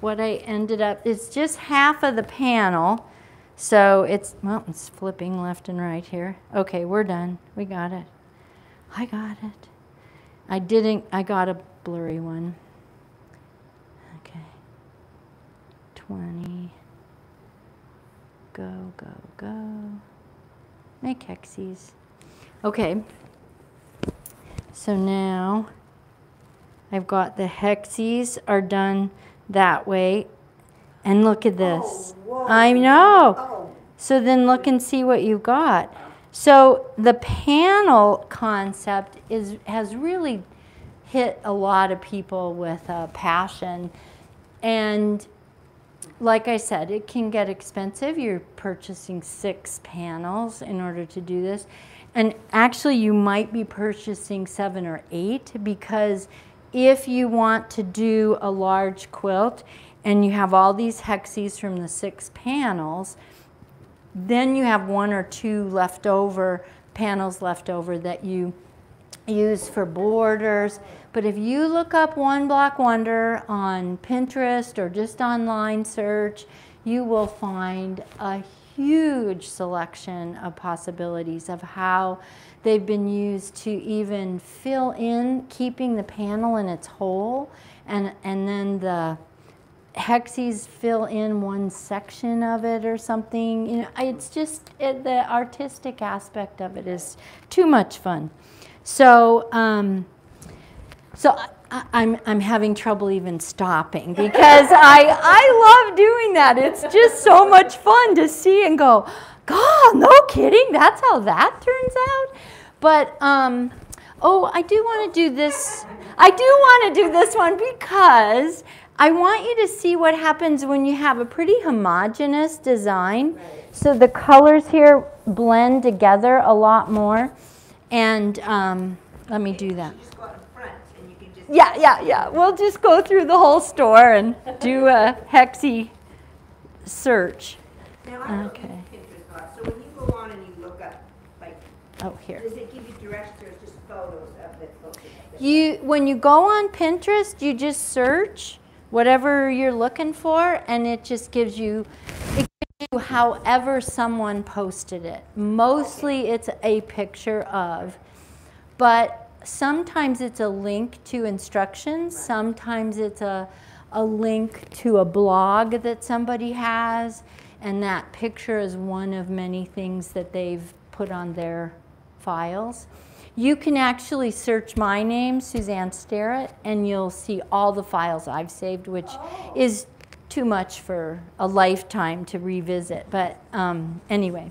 Speaker 1: what I ended up. It's just half of the panel. So it's, well, it's flipping left and right here. Okay, we're done. We got it. I got it. I didn't, I got a blurry one. Okay. 20. Go, go, go. Make hexes. Okay. So now I've got the hexes are done that way. And look at this.
Speaker 2: Oh.
Speaker 1: I know.
Speaker 2: Oh,
Speaker 1: So then look and see what you've got. So the panel concept is has really hit a lot of people with a passion. And like I said, it can get expensive. You're purchasing six panels in order to do this. And actually, you might be purchasing seven or eight because if you want to do a large quilt and you have all these hexes from the six panels, then you have one or two left over, panels left over that you use for borders. But if you look up One Block Wonder on Pinterest or just online search, you will find a huge selection of possibilities of how they've been used to even fill in, keeping the panel in its hole, and, and then the hexes fill in one section of it or something. You know, it's just it, the artistic aspect of it is too much fun. So, um, so I, I'm I'm having trouble even stopping because I I love doing that. It's just so much fun to see and go, God, no kidding. That's how that turns out. But um, oh, I do want to do this. I do want to do this one because I want you to see what happens when you have a pretty homogeneous design. So the colors here blend together a lot more. And um, let me do that.
Speaker 2: you just go out in front and you can just.
Speaker 1: Yeah, yeah, yeah. We'll just go through the whole store and do a hexy search.
Speaker 2: Now, I
Speaker 1: Okay.
Speaker 2: So when you go on and you look up, like,
Speaker 1: Oh, here.
Speaker 2: does it give you directions or it's just photos of the photos?
Speaker 1: You, when you go on Pinterest, you just search whatever you're looking for, and it just gives you, it gives you however someone posted it. Mostly, it's a picture of, but sometimes it's a link to instructions. Sometimes it's a a link to a blog that somebody has, and that picture is one of many things that they've put on their files. You can actually search my name, Suzanne Sterrett, and you'll see all the files I've saved, which oh. is too much for a lifetime to revisit. But um, anyway,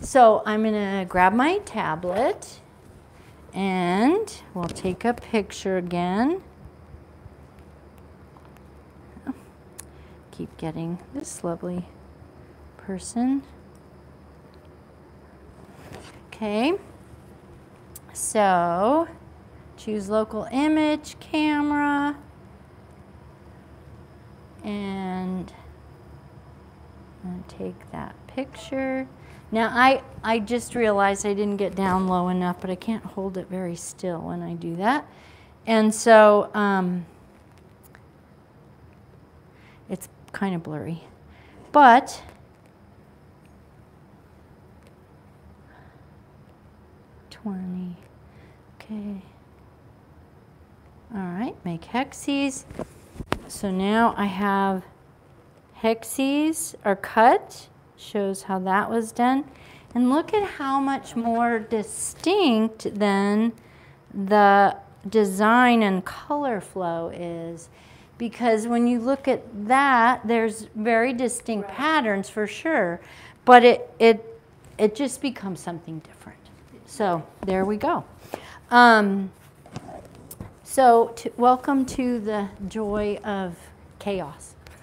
Speaker 1: so I'm going to grab my tablet and we'll take a picture again. Keep getting this lovely person. Okay so choose local image, camera, and take that picture. Now I, I just realized I didn't get down low enough, but I can't hold it very still when I do that. And so um, it's kind of blurry. But twenty, okay. All right, make hexes. So now I have hexes are cut, shows how that was done. And look at how much more distinct than the design and color flow is. Because when you look at that, there's very distinct patterns for sure, but it, it, it just becomes something different. So there we go. Um, so to, welcome to the joy of chaos.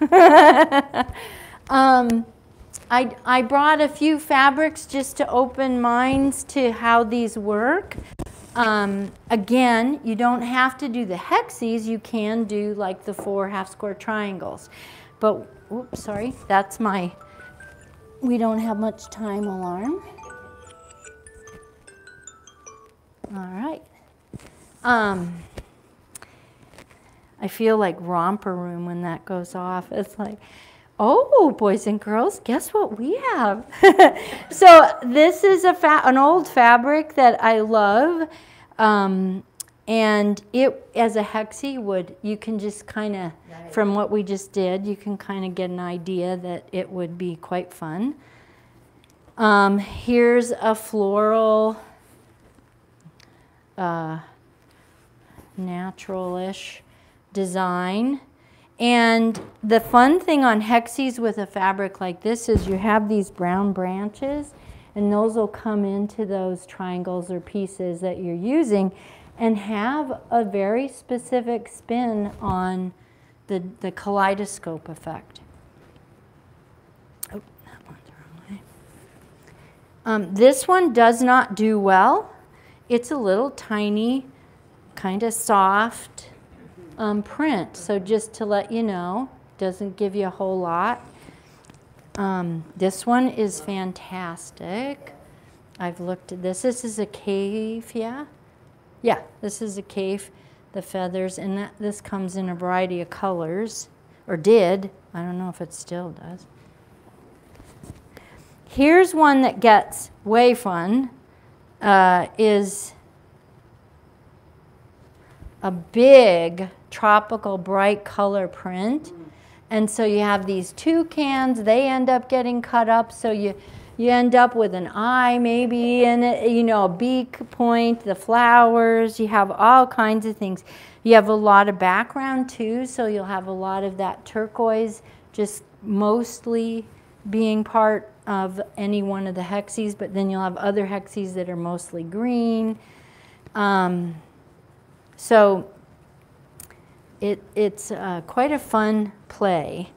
Speaker 1: um, I, I brought a few fabrics just to open minds to how these work. Um, again, you don't have to do the hexes. You can do like the four half square triangles. But, oops, sorry, that's my, we don't have much time alarm. All right. Um, I feel like romper room when that goes off. It's like, oh, boys and girls, guess what we have? so this is a fa- an old fabric that I love. Um, and it, as a hexie would, you can just kind of,
Speaker 3: Nice.
Speaker 1: from what we just did, you can kind of get an idea that it would be quite fun. Um, here's a floral, uh, natural-ish design. And the fun thing on hexes with a fabric like this is you have these brown branches and those will come into those triangles or pieces that you're using and have a very specific spin on the, the kaleidoscope effect. Oh. Um, this one does not do well. It's a little tiny, kind of soft um, print. So just to let you know, doesn't give you a whole lot. Um, this one is fantastic. I've looked at this. This is a cave, yeah? Yeah, this is a cave, the feathers, and that, this comes in a variety of colors, or did. I don't know if it still does. Here's one that gets way fun, uh, is a big tropical bright color print. And so you have these toucans, they end up getting cut up, so you, you end up with an eye maybe and you know a beak point, the flowers, you have all kinds of things. You have a lot of background too, so you'll have a lot of that turquoise just mostly being part of any one of the hexes, but then you'll have other hexes that are mostly green. Um, so it, it's uh, quite a fun play.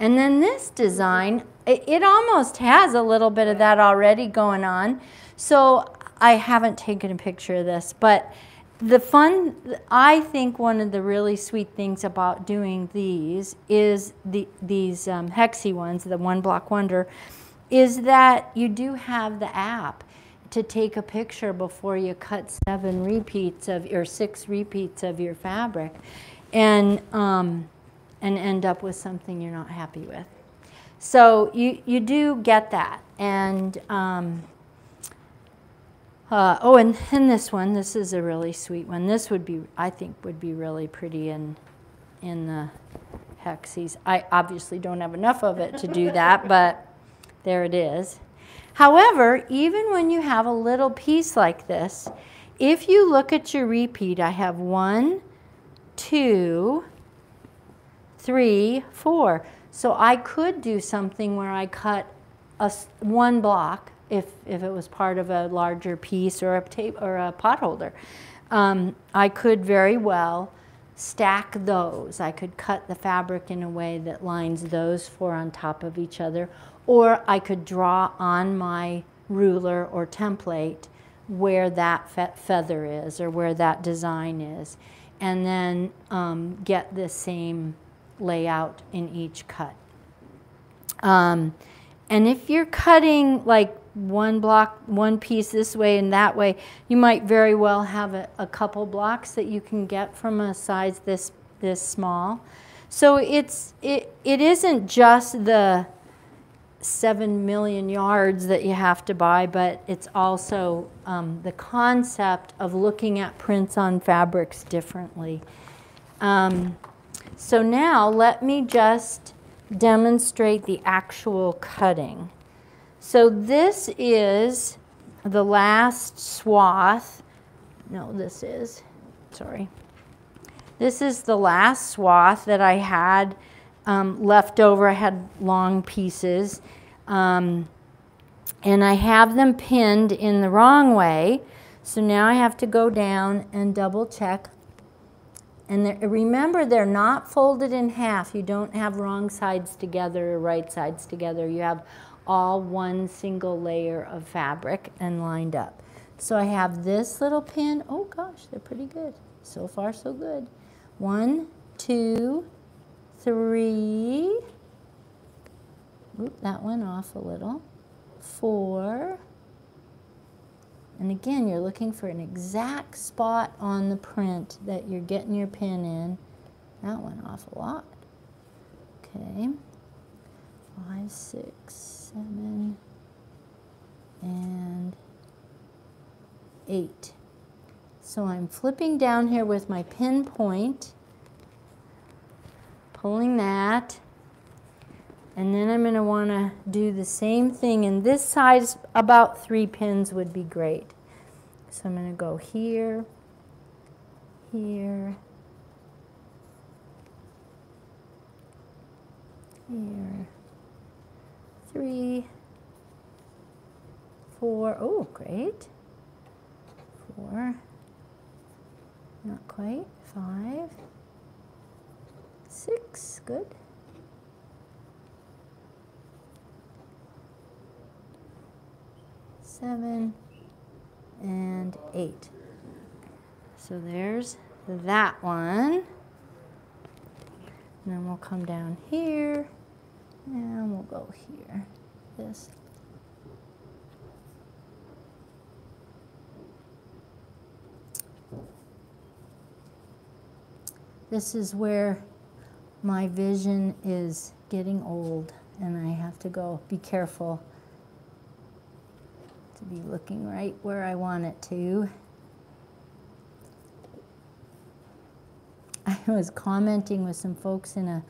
Speaker 1: And then this design, it, it almost has a little bit of that already going on. So I haven't taken a picture of this, but the fun, I think one of the really sweet things about doing these is the, these um, hexy ones, the One Block Wonder, is that you do have the app to take a picture before you cut seven repeats of or six repeats of your fabric and um, and end up with something you're not happy with. So you you do get that. And um, uh, oh and, and this one this is a really sweet one. This would be I think would be really pretty in in the hexes I obviously don't have enough of it to do that but there it is However, even when you have a little piece like this, if you look at your repeat, I have one, two, three, four. So I could do something where I cut a, one block if, if it was part of a larger piece or a tape or a pot holder. Um, I could very well stack those. I could cut the fabric in a way that lines those four on top of each other, or I could draw on my ruler or template where that fe feather is or where that design is, and then um, get the same layout in each cut. Um, and if you're cutting like one block, one piece this way and that way, you might very well have a, a couple blocks that you can get from a size this, this small. So it's, it, it isn't just the seven million yards that you have to buy, but it's also um, the concept of looking at prints on fabrics differently. Um, so now let me just demonstrate the actual cutting. So this is the last swath. No, this is, sorry. This is the last swath that I had um, left over. I had long pieces. Um, and I have them pinned in the wrong way. So now I have to go down and double check. And remember, they're not folded in half. You don't have wrong sides together or right sides together. You have all one single layer of fabric and lined up. So I have this little pin. Oh gosh, they're pretty good. So far, so good. One, two, three. Oop, that went off a little. Four. And again, you're looking for an exact spot on the print that you're getting your pin in. That went off a lot. Okay. Five, six, seven, and eight. So I'm flipping down here with my pin point, pulling that, and then I'm going to want to do the same thing. And this size, about three pins would be great. So I'm going to go here, here, here, three, four. Oh, great. Four, not quite. Five, six, good. Seven, and eight. So there's that one. And then we'll come down here, and we'll go here. This. This is where my vision is getting old, and I have to go be careful be looking right where I want it to. I was commenting with some folks in a,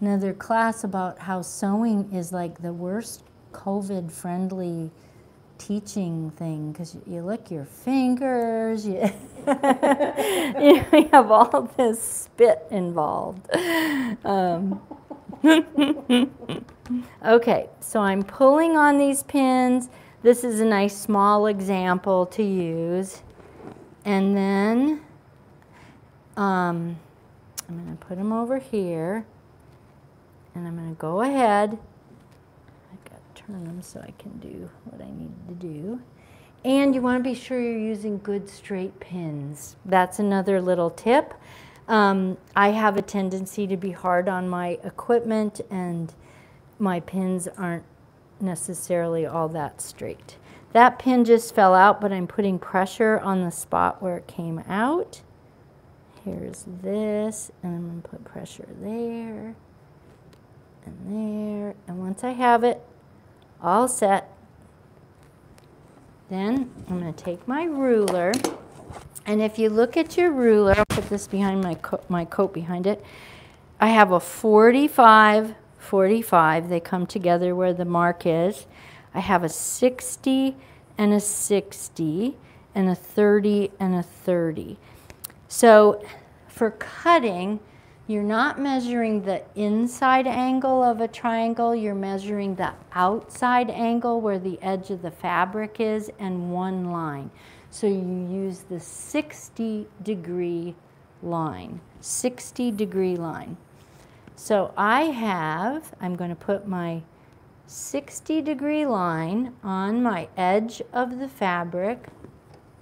Speaker 1: another class about how sewing is like the worst COVID friendly teaching thing because you lick your fingers, you, you have all this spit involved. Um, okay, so I'm pulling on these pins. This is a nice small example to use. And then um, I'm going to put them over here. And I'm going to go ahead. I've got to turn them so I can do what I need to do. And you want to be sure you're using good straight pins. That's another little tip. Um, I have a tendency to be hard on my equipment and my pins aren't necessarily all that straight. That pin just fell out, but I'm putting pressure on the spot where it came out. Here's this, and I'm going to put pressure there and there. And once I have it all set, then I'm going to take my ruler. And if you look at your ruler, I'll put this behind my, co my coat behind it. I have a 45 45. They come together where the mark is. I have a 60 and a 60 and a 30 and a 30. So for cutting, you're not measuring the inside angle of a triangle, you're measuring the outside angle where the edge of the fabric is and one line. So you use the 60 degree line. 60 degree line. So I have, I'm going to put my 60 degree line on my edge of the fabric,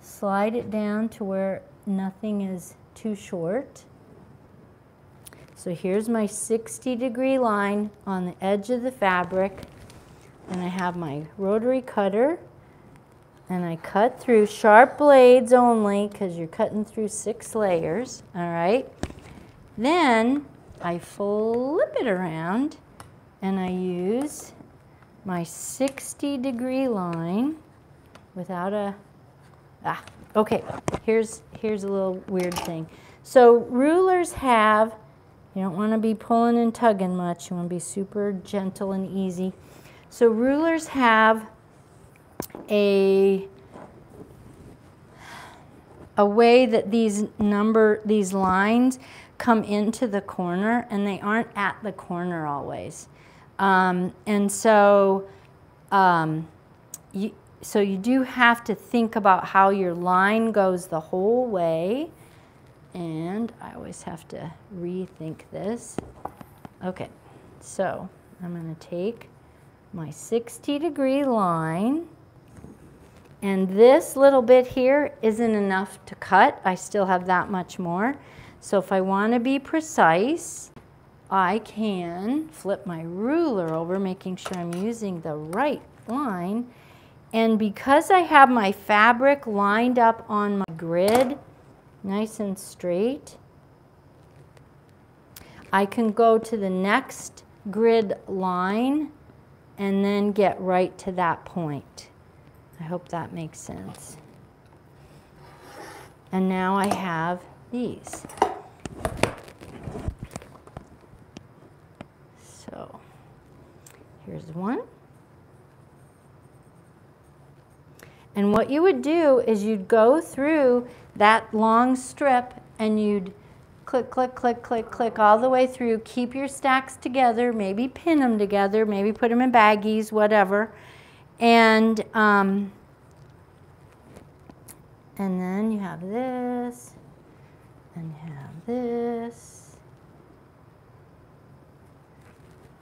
Speaker 1: slide it down to where nothing is too short. So here's my 60 degree line on the edge of the fabric and I have my rotary cutter and I cut through sharp blades only because you're cutting through six layers, all right? Then I flip it around and I use my 60 degree line without a, ah, okay, here's, here's a little weird thing. So rulers have, you don't want to be pulling and tugging much, you want to be super gentle and easy. So rulers have a a way that these number these lines come into the corner and they aren't at the corner always. Um, and so, um, you, so you do have to think about how your line goes the whole way. And I always have to rethink this. Okay, so I'm going to take my 60 degree line and this little bit here isn't enough to cut. I still have that much more. So if I want to be precise, I can flip my ruler over, making sure I'm using the right line. And because I have my fabric lined up on my grid, nice and straight, I can go to the next grid line and then get right to that point. I hope that makes sense. And now I have these. So here's one. And what you would do is you'd go through that long strip and you'd click, click, click, click, click all the way through. Keep your stacks together, maybe pin them together, maybe put them in baggies, whatever. And, um, and then you have this, and you have this,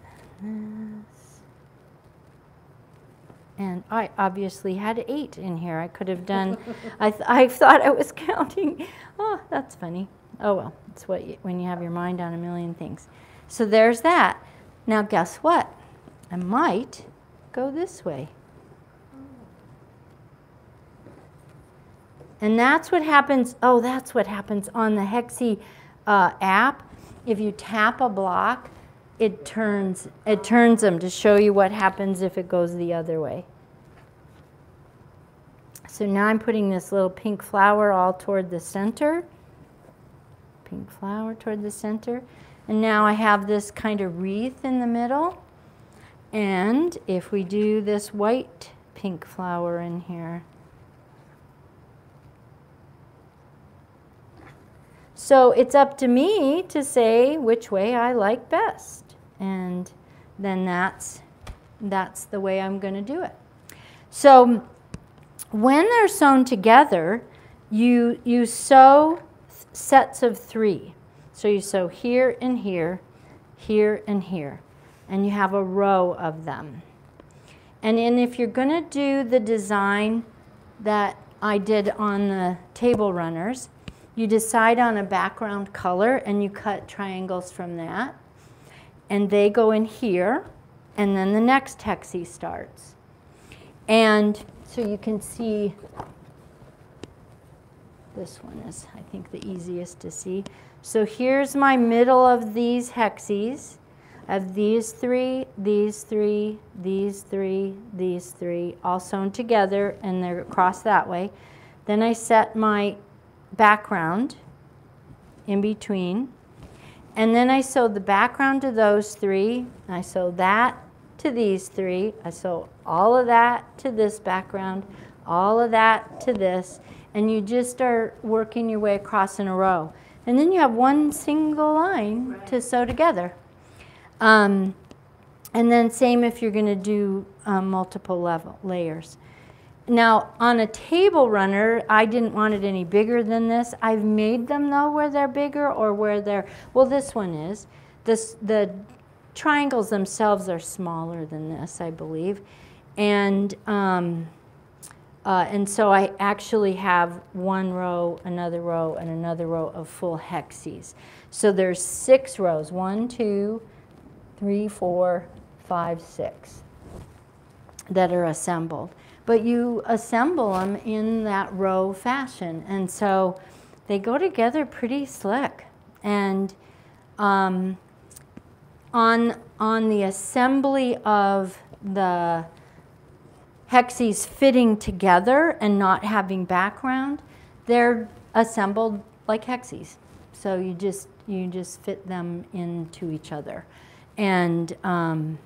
Speaker 1: and this. And I obviously had eight in here. I could have done, I, th I thought I was counting. Oh, that's funny. Oh well, it's what you, when you have your mind on a million things. So there's that. Now guess what? I might go this way. And that's what happens, oh, that's what happens on the Hexie uh, app. If you tap a block, it turns, it turns them to show you what happens if it goes the other way. So now I'm putting this little pink flower all toward the center. Pink flower toward the center. And now I have this kind of wreath in the middle. And if we do this white pink flower in here, So it's up to me to say which way I like best. And then that's, that's the way I'm going to do it. So when they're sewn together, you, you sew sets of three. So you sew here and here, here and here, and you have a row of them. And then if you're going to do the design that I did on the table runners, you decide on a background color and you cut triangles from that. And they go in here, and then the next hexie starts. And so you can see, this one is, I think, the easiest to see. So here's my middle of these hexies. of these three, these three, these three, these three, all sewn together, and they're across that way. Then I set my background in between. And then I sew the background to those three. I sew that to these three. I sew all of that to this background, all of that to this. And you just start working your way across in a row. And then you have one single line right. to sew together. Um, and then same if you're going to do um, multiple level layers. Now on a table runner, I didn't want it any bigger than this. I've made them though where they're bigger or where they're, well, this one is. This, the triangles themselves are smaller than this, I believe. And, um, uh, and so I actually have one row, another row, and another row of full hexes. So there's six rows. One, two, three, four, five, six that are assembled. But you assemble them in that row fashion. And so they go together pretty slick. And um, on, on the assembly of the hexes fitting together and not having background, they're assembled like hexes. So you just you just fit them into each other, and um,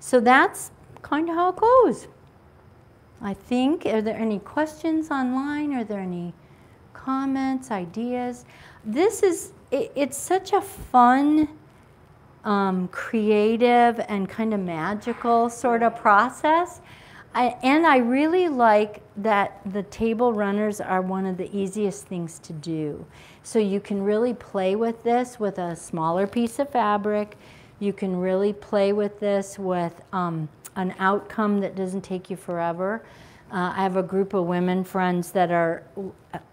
Speaker 1: so that's kind of how it goes. I think. Are there any questions online? Are there any comments, ideas? This is it, it's such a fun. Um, creative and kind of magical sort of process. I, and I really like that the table runners are one of the easiest things to do. So you can really play with this with a smaller piece of fabric. You can really play with this with um, an outcome that doesn't take you forever. Uh, I have a group of women friends that are,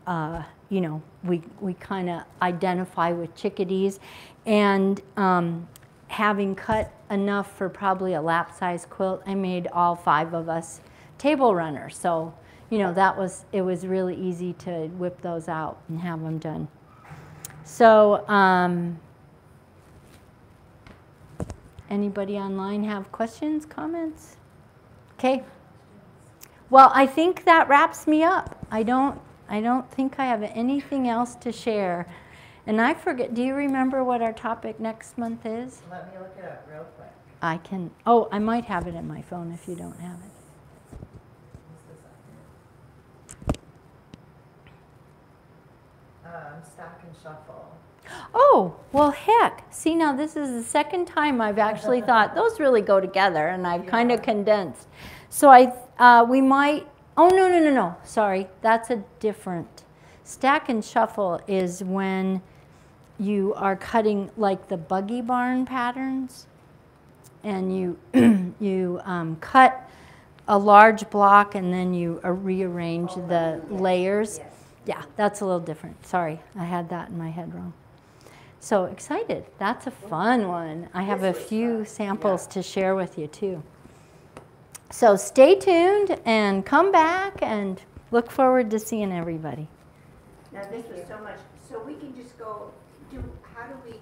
Speaker 1: uh, you know, we, we kind of identify with chickadees. And um, having cut enough for probably a lap size quilt, I made all five of us table runners. So, you know, that was, it was really easy to whip those out and have them done. So, um, anybody online have questions, comments? Okay. Well, I think that wraps me up. I don't, I don't think I have anything else to share. And I forget, do you remember what our topic next month is?
Speaker 3: Let me look it up real quick.
Speaker 1: I can, oh, I might have it in my phone if you don't have it.
Speaker 3: What's this up here? Um, stack and shuffle.
Speaker 1: Oh, well, heck. See, now this is the second time I've actually thought those really go together, and I've kind of condensed. So I, uh, we might, oh, no, no, no, no, sorry. That's a different. Stack and shuffle is when you are cutting like the buggy barn patterns, and you, you um, cut a large block and then you uh, rearrange
Speaker 2: Oh,
Speaker 1: the layers.
Speaker 2: yes.
Speaker 1: Yeah, that's a little different. Sorry, I had that in my head wrong. So excited. That's a fun one. I have a few samples to share with you too. So stay tuned and come back and look forward to seeing everybody.
Speaker 2: Now, this was so much, so we can just go, do, how do we